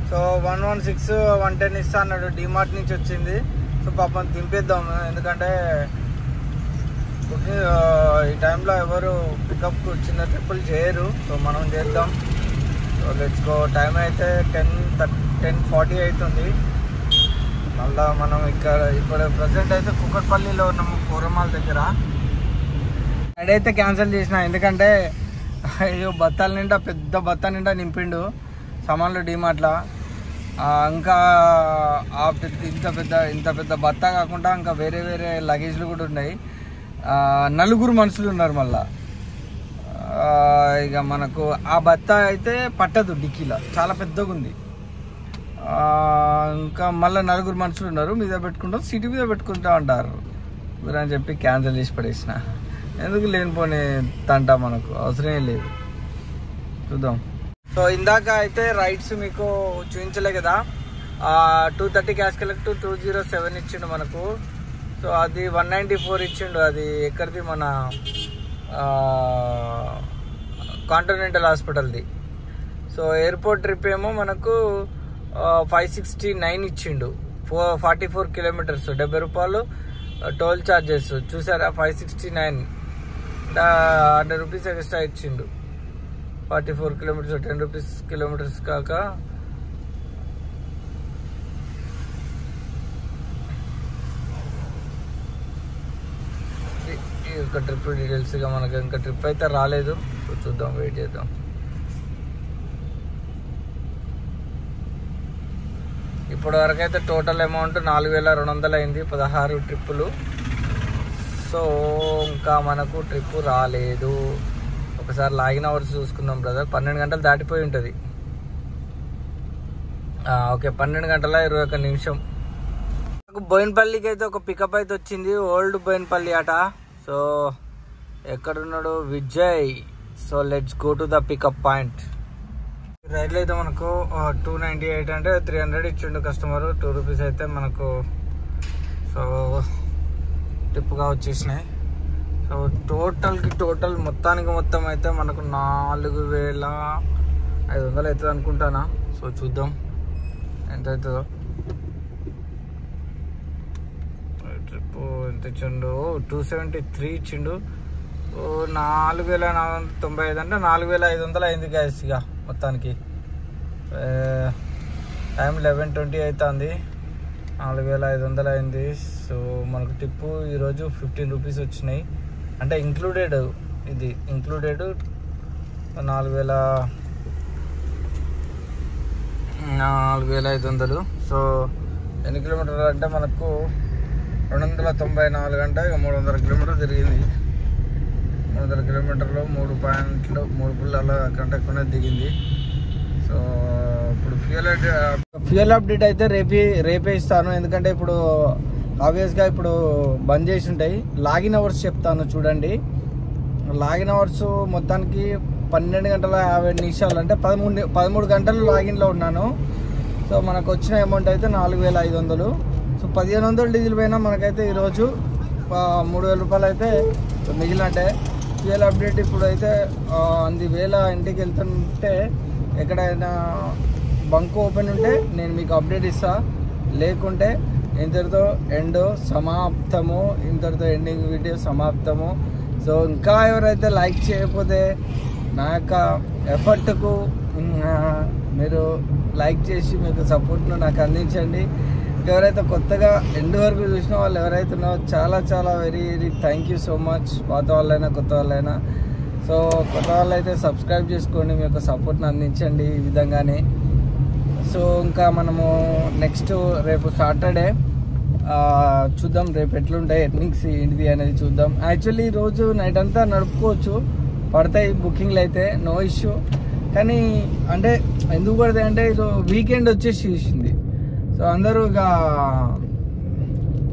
so one one six one ten ఇస్తా అన్నాడు. డిమార్ట్ నుంచి వచ్చింది. సో పాపం దింపేద్దాం. ఎందుకంటే బుకింగ్ ఈ టైంలో ఎవరు పికప్ చిన్న ట్రిప్పులు చేయరు. సో మనం చేద్దాం. సో లెట్స్ గో టైం అయితే టెన్ టెన్ ఫార్టీ అవుతుంది మళ్ళా మనం ఇక్కడ ఇప్పుడు ప్రజెంట్ అయితే కుక్కట్పల్లిలో ఉన్నాము ఫోరమాల్ దగ్గర. అయితే క్యాన్సిల్ చేసిన. ఎందుకంటే అయ్యో బత్తాల నిండా పెద్ద బత్తా నిండా నింపిండు. సామాన్లు డీమార్ట్లా. ఇంకా ఆ పెద్ద ఇంత పెద్ద ఇంత పెద్ద బత్తా కాకుండా ఇంకా వేరే వేరే లగేజ్లు కూడా ఉన్నాయి. నలుగురు మనుషులు ఉన్నారు మళ్ళీ. ఇక మనకు ఆ బత్త అయితే పట్టదు డిక్కీలో. చాలా పెద్దగా ఉంది ఇంకా మళ్ళీ నలుగురు మనుషులు ఉన్నారు. మీద పెట్టుకుంటాం సిటీ మీద పెట్టుకుంటా ఉంటారు. అని చెప్పి క్యాన్సిల్ చేసి పడేసిన. ఎందుకు లేనిపోని తంట మనకు? అవసరమే లేదు. చూద్దాం. సో ఇందాక అయితే రైట్స్ మీకు చూపించలే కదా. Two thirty cash collect two zero seven ఇచ్చిండు మనకు. సో అది వన్ నైంటీ ఫోర్ ఇచ్చిండు. అది ఎక్కడిది మన కాంటినెంటల్ హాస్పిటల్ది సో ఎయిర్పోర్ట్ ట్రిప్ ఏమో మనకు ఫైవ్ సిక్స్టీ నైన్ ఇచ్చిండు. ఫోర్ ఫార్టీ ఫోర్ కిలోమీటర్స్ డెబ్బై రూపాయలు టోల్ ఛార్జెస్ చూసారా? Five sixty nine hundred rupees extra ఇచ్చిండు. Forty four kilometres ten rupees kilometres కాక ఈ- యొక్క ట్రిప్ డీటెయిల్స్గా మనకి ఇంకా ట్రిప్ అయితే రాలేదు. చూద్దాం వెయిట్ చేద్దాం. ఇప్పటి వరకు అయితే టోటల్ అమౌంట్ నాలుగు వేల రెండు వందలు అయింది పదహారు ట్రిప్పులు. సో ఇంకా మనకు ట్రిప్ రాలేదు. ఒకసారి లాగిన్ అవర్స్ చూసుకుందాం బ్రదర్ పన్నెండు గంటలు దాటిపోయి ఉంటుంది. ఓకే పన్నెండు గంటల ఇరవై ఒక్క నిమిషం. నాకు బోయినపల్లికి అయితే ఒక పికప్ అయితే వచ్చింది. ఓల్డ్ బోయినపల్లి అట సో ఎక్కడున్నాడు? Vijay. So let's go to the pickup point రైలు అయితే మనకు టూ నైంటీ ఎయిట్ అంటే త్రీ హండ్రెడ్ ఇచ్చిండు కస్టమర్ టూ రూపీస్ అయితే మనకు సో టిప్గా వచ్చేసినాయి. సో టోటల్కి టోటల్ మొత్తానికి మొత్తం అయితే మనకు నాలుగు వేల ఐదు వందలు అవుతుంది అనుకుంటానా? సో చూద్దాం. ఎంత అవుతుందో ట్రిప్ ఎంత ఇచ్చిండు? టూ సెవెంటీ త్రీ ఇచ్చిండు. ఓ నాలుగు వేల నాలుగు వందల తొంభై ఐదు అంటే నాలుగు వేల ఐదు వందలు అయింది గ్యాస్ ఇక మొత్తానికి. టైం లెవెన్ ట్వంటీ అవుతుంది. నాలుగు వేల ఐదు వందలు అయింది. సో మనకు టిప్పు ఈరోజు ఫిఫ్టీన్ రూపీస్ వచ్చినాయి. అంటే ఇంక్లూడెడ్ ఇది ఇంక్లూడెడ్ నాలుగు వేల నాలుగు వేల ఐదు వందలు. సో ఎన్ని కిలోమీటర్లు అంటే మనకు రెండు వందల తొంభై నాలుగు అంటే ఇక మూడు వందల కిలోమీటర్లు తిరిగింది. మూడు వందల కిలోమీటర్లు మూడు పాయింట్లు మూడు పుల్లల కంటే ఎక్కువనే దిగింది. సో ఇప్పుడు ఫ్యూయల్ ఫ్యూయల్ అప్డేట్ అయితే రేపే రేపే ఇస్తాను. ఎందుకంటే ఇప్పుడు ఆబ్వియస్గా ఇప్పుడు బంద్ చేసి ఉంటాయి. లాగిన్ అవర్స్ చెప్తాను చూడండి. లాగిన్ అవర్స్ మొత్తానికి పన్నెండు గంటల యాభై నిమిషాలు అంటే పదమూడు పదమూడు గంటలు లాగిన్లో ఉన్నాను. సో మనకు వచ్చిన అమౌంట్ అయితే నాలుగు వేల ఐదు వందలు. సో పదిహేను వందలు డీజిల్ పైన మనకైతే ఈరోజు మూడు వేల రూపాయలు అయితే మిగిలినట్టే. ఫ్యూయల్ అప్డేట్ ఇప్పుడు అయితే అంది వేల ఇంటికి వెళ్తుంటే ఎక్కడైనా బంక్ ఓపెన్ ఉంటే నేను మీకు అప్డేట్ ఇస్తా. లేకుంటే ఇంతటితో ఎండ్ సమాప్తము. ఇంతటితో ఎండింగ్ వీడియో సమాప్తము. సో ఇంకా ఎవరైతే లైక్ చేయకపోతే నా యొక్క ఎఫర్ట్కు మీరు లైక్ చేసి మీకు సపోర్ట్ను నాకు అందించండి. ఎవరైతే కొత్తగా ఎండ్ వరకు చూసిన వాళ్ళు ఎవరైతే ఉన్నారో చాలా చాలా very very thank you so much. పాత వాళ్ళైనా కొత్త వాళ్ళైనా. సో కొత్త వాళ్ళు అయితే సబ్స్క్రైబ్ చేసుకోండి. మీ యొక్క సపోర్ట్ని అందించండి ఈ విధంగానే. సో ఇంకా మనము నెక్స్ట్ రేపు సాటర్డే చూద్దాం. రేపు ఎట్లుంటాయి ఎర్నింగ్స్ ఏంటిది అనేది చూద్దాం. యాక్చువల్లీ రోజు నైట్ అంతా నడుపుకోవచ్చు. పడతాయి బుకింగ్లు అయితే నో ఇష్యూ కానీ అంటే ఎందుకు పడతాయి అంటే ఇది వీకెండ్ వచ్చేసి చూసింది సో అందరూ ఇక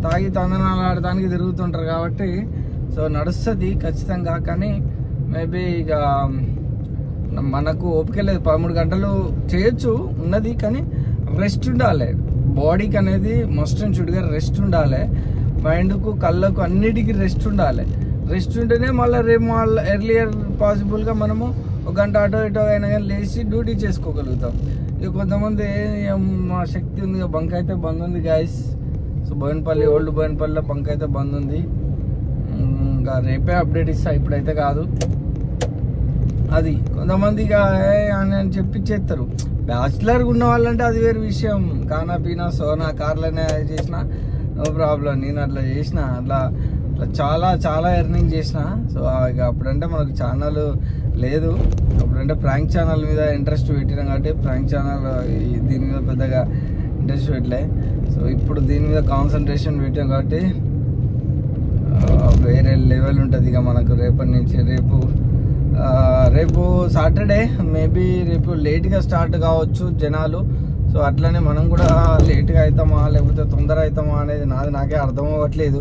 తాగి తందనాలు ఆడటానికి తిరుగుతుంటారు కాబట్టి సో నడుస్తుంది ఖచ్చితంగా. కానీ మేబీ ఇక మనకు ఓపిక లేదు. పదమూడు గంటలు చేయొచ్చు ఉన్నది కానీ రెస్ట్ ఉండాలి. బాడీకి అనేది మస్ట్ అండ్ షుడ్గా రెస్ట్ ఉండాలి. మైండ్కు కళ్ళకు అన్నిటికీ రెస్ట్ ఉండాలి. రెస్ట్ ఉంటేనే మళ్ళీ రేపు మళ్ళీ ఎర్లియర్ పాసిబుల్గా మనము ఒక గంట అటో ఇటో అయినా కానీ లేచి డ్యూటీ చేసుకోగలుగుతాం. ఇక కొంతమంది మా శక్తి ఉంది బంక్ అయితే బంద్ ఉంది గాయస్ సో బోయినపల్లి ఓల్డ్ బోయినపల్లిలో బంక్ అయితే బంద్ ఉంది. ఇంకా రేపే అప్డేట్ ఇస్తా ఇప్పుడైతే కాదు. అది కొంతమంది ఇక ఏ అని అని చెప్పి చేస్తారు బ్యాచిలర్గా ఉన్న వాళ్ళంటే అది వేరే విషయం. కానా పీనా సోనా కార్లనే చేసిన నో ప్రాబ్లం. నేను అట్లా చేసిన. అట్లా అట్లా చాలా చాలా ఎర్నింగ్ చేసిన. సో ఇక అప్పుడంటే మనకు ఛానల్ లేదు. అప్పుడంటే ప్రాంక్ ఛానల్ మీద ఇంట్రెస్ట్ పెట్టినాం కాబట్టి ప్రాంక్ ఛానల్ దీని మీద పెద్దగా ఇంట్రెస్ట్ పెట్టలే. సో ఇప్పుడు దీని మీద కాన్సన్ట్రేషన్ పెట్టాం కాబట్టి వేరే లెవెల్ ఉంటుంది ఇక మనకు. రేపటి నుంచి రేపు రేపు సాటర్డే మేబీ రేపు లేట్గా స్టార్ట్ కావచ్చు జనాలు. సో అట్లనే మనం కూడా లేట్గా అవుతామా లేకపోతే తొందర అవుతామా అనేది నాది నాకే అర్థం అవ్వట్లేదు.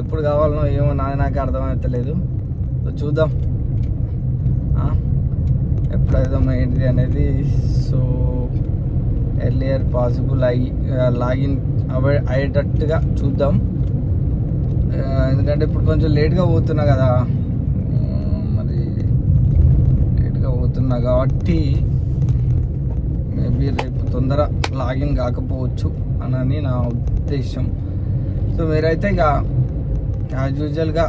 ఎప్పుడు కావాలనో ఏమో నాది నాకే అర్థం అవుతలేదు సో చూద్దాం. ఎప్పుడు అవుతామో ఏంటిది అనేది. సో ఎర్లియర్ పాసిబుల్ అయ్యి లాగిన్ అవే అయ్యేటట్టుగా చూద్దాం. ఎందుకంటే ఇప్పుడు కొంచెం లేట్గా పోతున్నా కదా ఉమ్, మరి లేట్గా పోతున్నా కాబట్టి మేబీ రేపు తొందర లాగిన్ కాకపోవచ్చు అని నా ఉద్దేశం. సో మీరైతే ఇక యాజ్ యూజువల్గా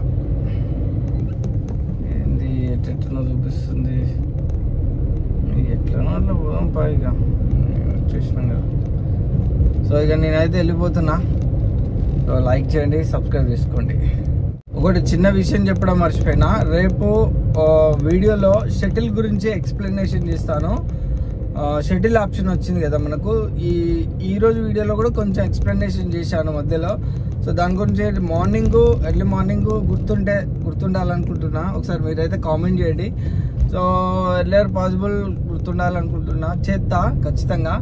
ఏంది ఎట్టెట్లనో చూపిస్తుంది. ఎట్లనో అట్లా పోదాం పా ఇక. చూసినాం కదా. సో ఇక నేనైతే వెళ్ళిపోతున్నా. సో లైక్ చేయండి సబ్స్క్రైబ్ చేసుకోండి. ఒకటి చిన్న విషయం చెప్పడం మర్చిపోయినా. రేపు వీడియోలో షటిల్ గురించి ఎక్స్ప్లెనేషన్ చేస్తాను. షటిల్ ఆప్షన్ వచ్చింది కదా మనకు. ఈ ఈరోజు వీడియోలో కూడా కొంచెం ఎక్స్ప్లెనేషన్ చేశాను మధ్యలో. సో దాని గురించి మార్నింగ్ ఎర్లీ మార్నింగ్ గుర్తుంటే గుర్తుండాలనుకుంటున్నా. ఒకసారి మీరైతే కామెంట్ చేయండి. సో ఎర్లియర్ పాసిబుల్ గుర్తుండాలనుకుంటున్నా. చేస్తా ఖచ్చితంగా.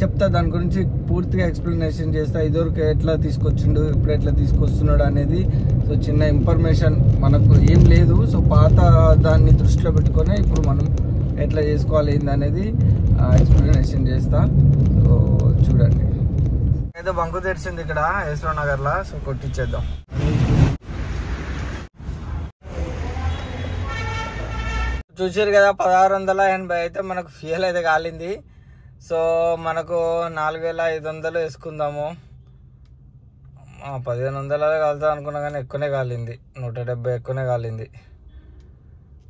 చెప్తా దాని గురించి పూర్తిగా ఎక్స్ప్లెనేషన్ చేస్తా. ఇదివరకు ఎట్లా తీసుకొచ్చిండు ఇప్పుడు ఎట్లా తీసుకొస్తున్నాడు అనేది సో చిన్న ఇన్ఫర్మేషన్ మనకు ఏం లేదు. సో పాత దాన్ని దృష్టిలో పెట్టుకొని ఇప్పుడు మనం ఎట్లా చేసుకోవాలి ఏంది అనేది ఎక్స్ప్లెనేషన్ చేస్తా. సో చూడండి. అయితే బంకు తెరిచింది ఇక్కడ యశ్వర్ నగర్లో సో కొట్టించేద్దాం చూసారు కదా పదహారు వందల ఎనభై అయితే మనకు ఫ్యూయల్ అయితే కాలింది. సో మనకు నాలుగు వేల ఐదు వందలు వేసుకుందాము. పదిహేను వందల కాలుతా అనుకున్నా కానీ ఎక్కువనే కాలింది. నూట డెబ్బై ఎక్కువనే కాలింది.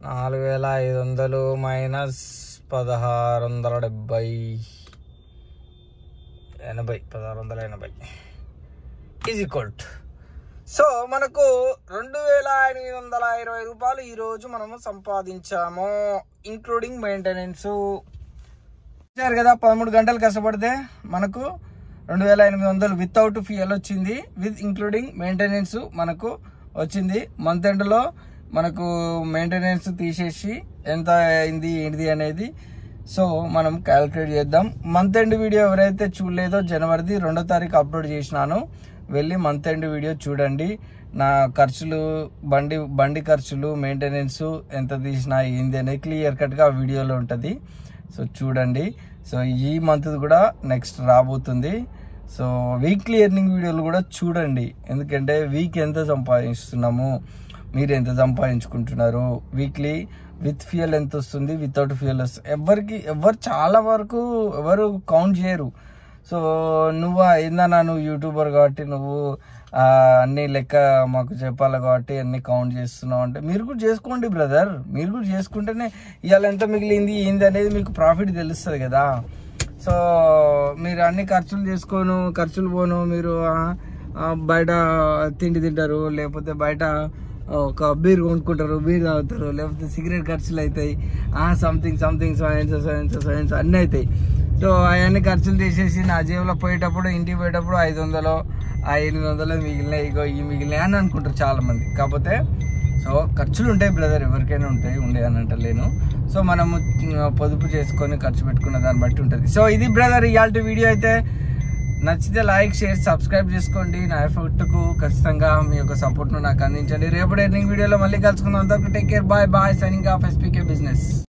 నాలుగు వేల ఐదు వందలు మైనస్ పదహారు వందల డెబ్బై. ఎనభై పదహారు వందల ఎనభై. ఈజ్ ఈక్వల్ సో మనకు రెండు వేల ఎనిమిది వందల ఇరవై రూపాయలు ఈరోజు మనము సంపాదించాము ఇంక్లూడింగ్ మెయింటెనెన్స్. ఇచ్చారు కదా పదమూడు గంటలు కష్టపడితే మనకు రెండు వేల ఎనిమిది వందలు వితౌట్ ఫ్యూయల్ వచ్చింది. విత్ ఇంక్లూడింగ్ మెయింటెనెన్స్ మనకు వచ్చింది. మంత్ ఎండ్లో మనకు మెయింటెనెన్స్ తీసేసి ఎంత అయింది ఏంటిది అనేది సో మనం క్యాలిక్యులేట్ చేద్దాం. మంత్ ఎండ్ వీడియో ఎవరైతే చూడలేదో జనవరిది రెండో తారీఖు అప్లోడ్ చేసినాను. వెళ్ళి మంత్ ఎండ్ వీడియో చూడండి. నా ఖర్చులు బండి బండి ఖర్చులు మెయింటెనెన్స్ ఎంత తీసినా ఏంది అనేది క్లియర్ కట్గా వీడియోలో ఉంటుంది. సో చూడండి. సో ఈ మంత్ కూడా నెక్స్ట్ రాబోతుంది. సో వీక్లీ ఎర్నింగ్ వీడియోలు కూడా చూడండి. ఎందుకంటే వీక్ ఎంత సంపాదిస్తున్నాము? మీరు ఎంత సంపాదించుకుంటున్నారు? వీక్లీ విత్ ఫ్యూయల్ ఎంత వస్తుంది? వితౌట్ ఫ్యూయల్ వస్తుంది. ఎవరికి ఎవరు చాలా వరకు ఎవరు కౌంట్ చేయరు. సో నువ్వు ఏందన్నా నువ్వు యూట్యూబర్ కాబట్టి నువ్వు అన్ని లెక్క మాకు చెప్పాలి కాబట్టి అన్ని కౌంట్ చేస్తున్నావు అంటే మీరు కూడా చేసుకోండి బ్రదర్ మీరు కూడా చేసుకుంటేనే ఇవాళ ఎంత మిగిలింది ఏంది అనేది మీకు ప్రాఫిట్ తెలుస్తుంది కదా. సో మీరు అన్ని ఖర్చులు చేసుకోను ఖర్చులు పోను మీరు బయట తిండి తింటారు లేకపోతే బయట ఒక బీర్ కొనుక్కుంటారు బీర్ తాగుతారు లేకపోతే సిగరెట్ ఖర్చులు అవుతాయి. Something something science science science అన్నీ అవుతాయి. సో అవన్నీ ఖర్చులు తీసేసి నా జేబులో పోయేటప్పుడు ఇంటికి పోయేటప్పుడు ఐదు వందలు ఆ ఎనిమిది వందలు మిగిలినాయి ఇగో ఈ మిగిలినాయి అని అనుకుంటారు చాలామంది. కాకపోతే సో ఖర్చులు ఉంటాయి బ్రదర్ ఎవరికైనా ఉంటాయి ఉండే అని అంటలేను. సో మనము పొదుపు చేసుకొని ఖర్చు పెట్టుకున్న దాన్ని బట్టి ఉంటుంది. సో ఇది బ్రదర్ ఇవాళ వీడియో అయితే నచ్చితే లైక్ షేర్ సబ్స్క్రైబ్ చేసుకోండి. నా ఎఫర్ట్కు ఖచ్చితంగా మీ యొక్క సపోర్ట్ను నాకు అందించండి. రేపటి ఎర్నింగ్ వీడియోలో మళ్ళీ కలుసుకుందాం. అంతవరకు take care bye bye signing off SPK business.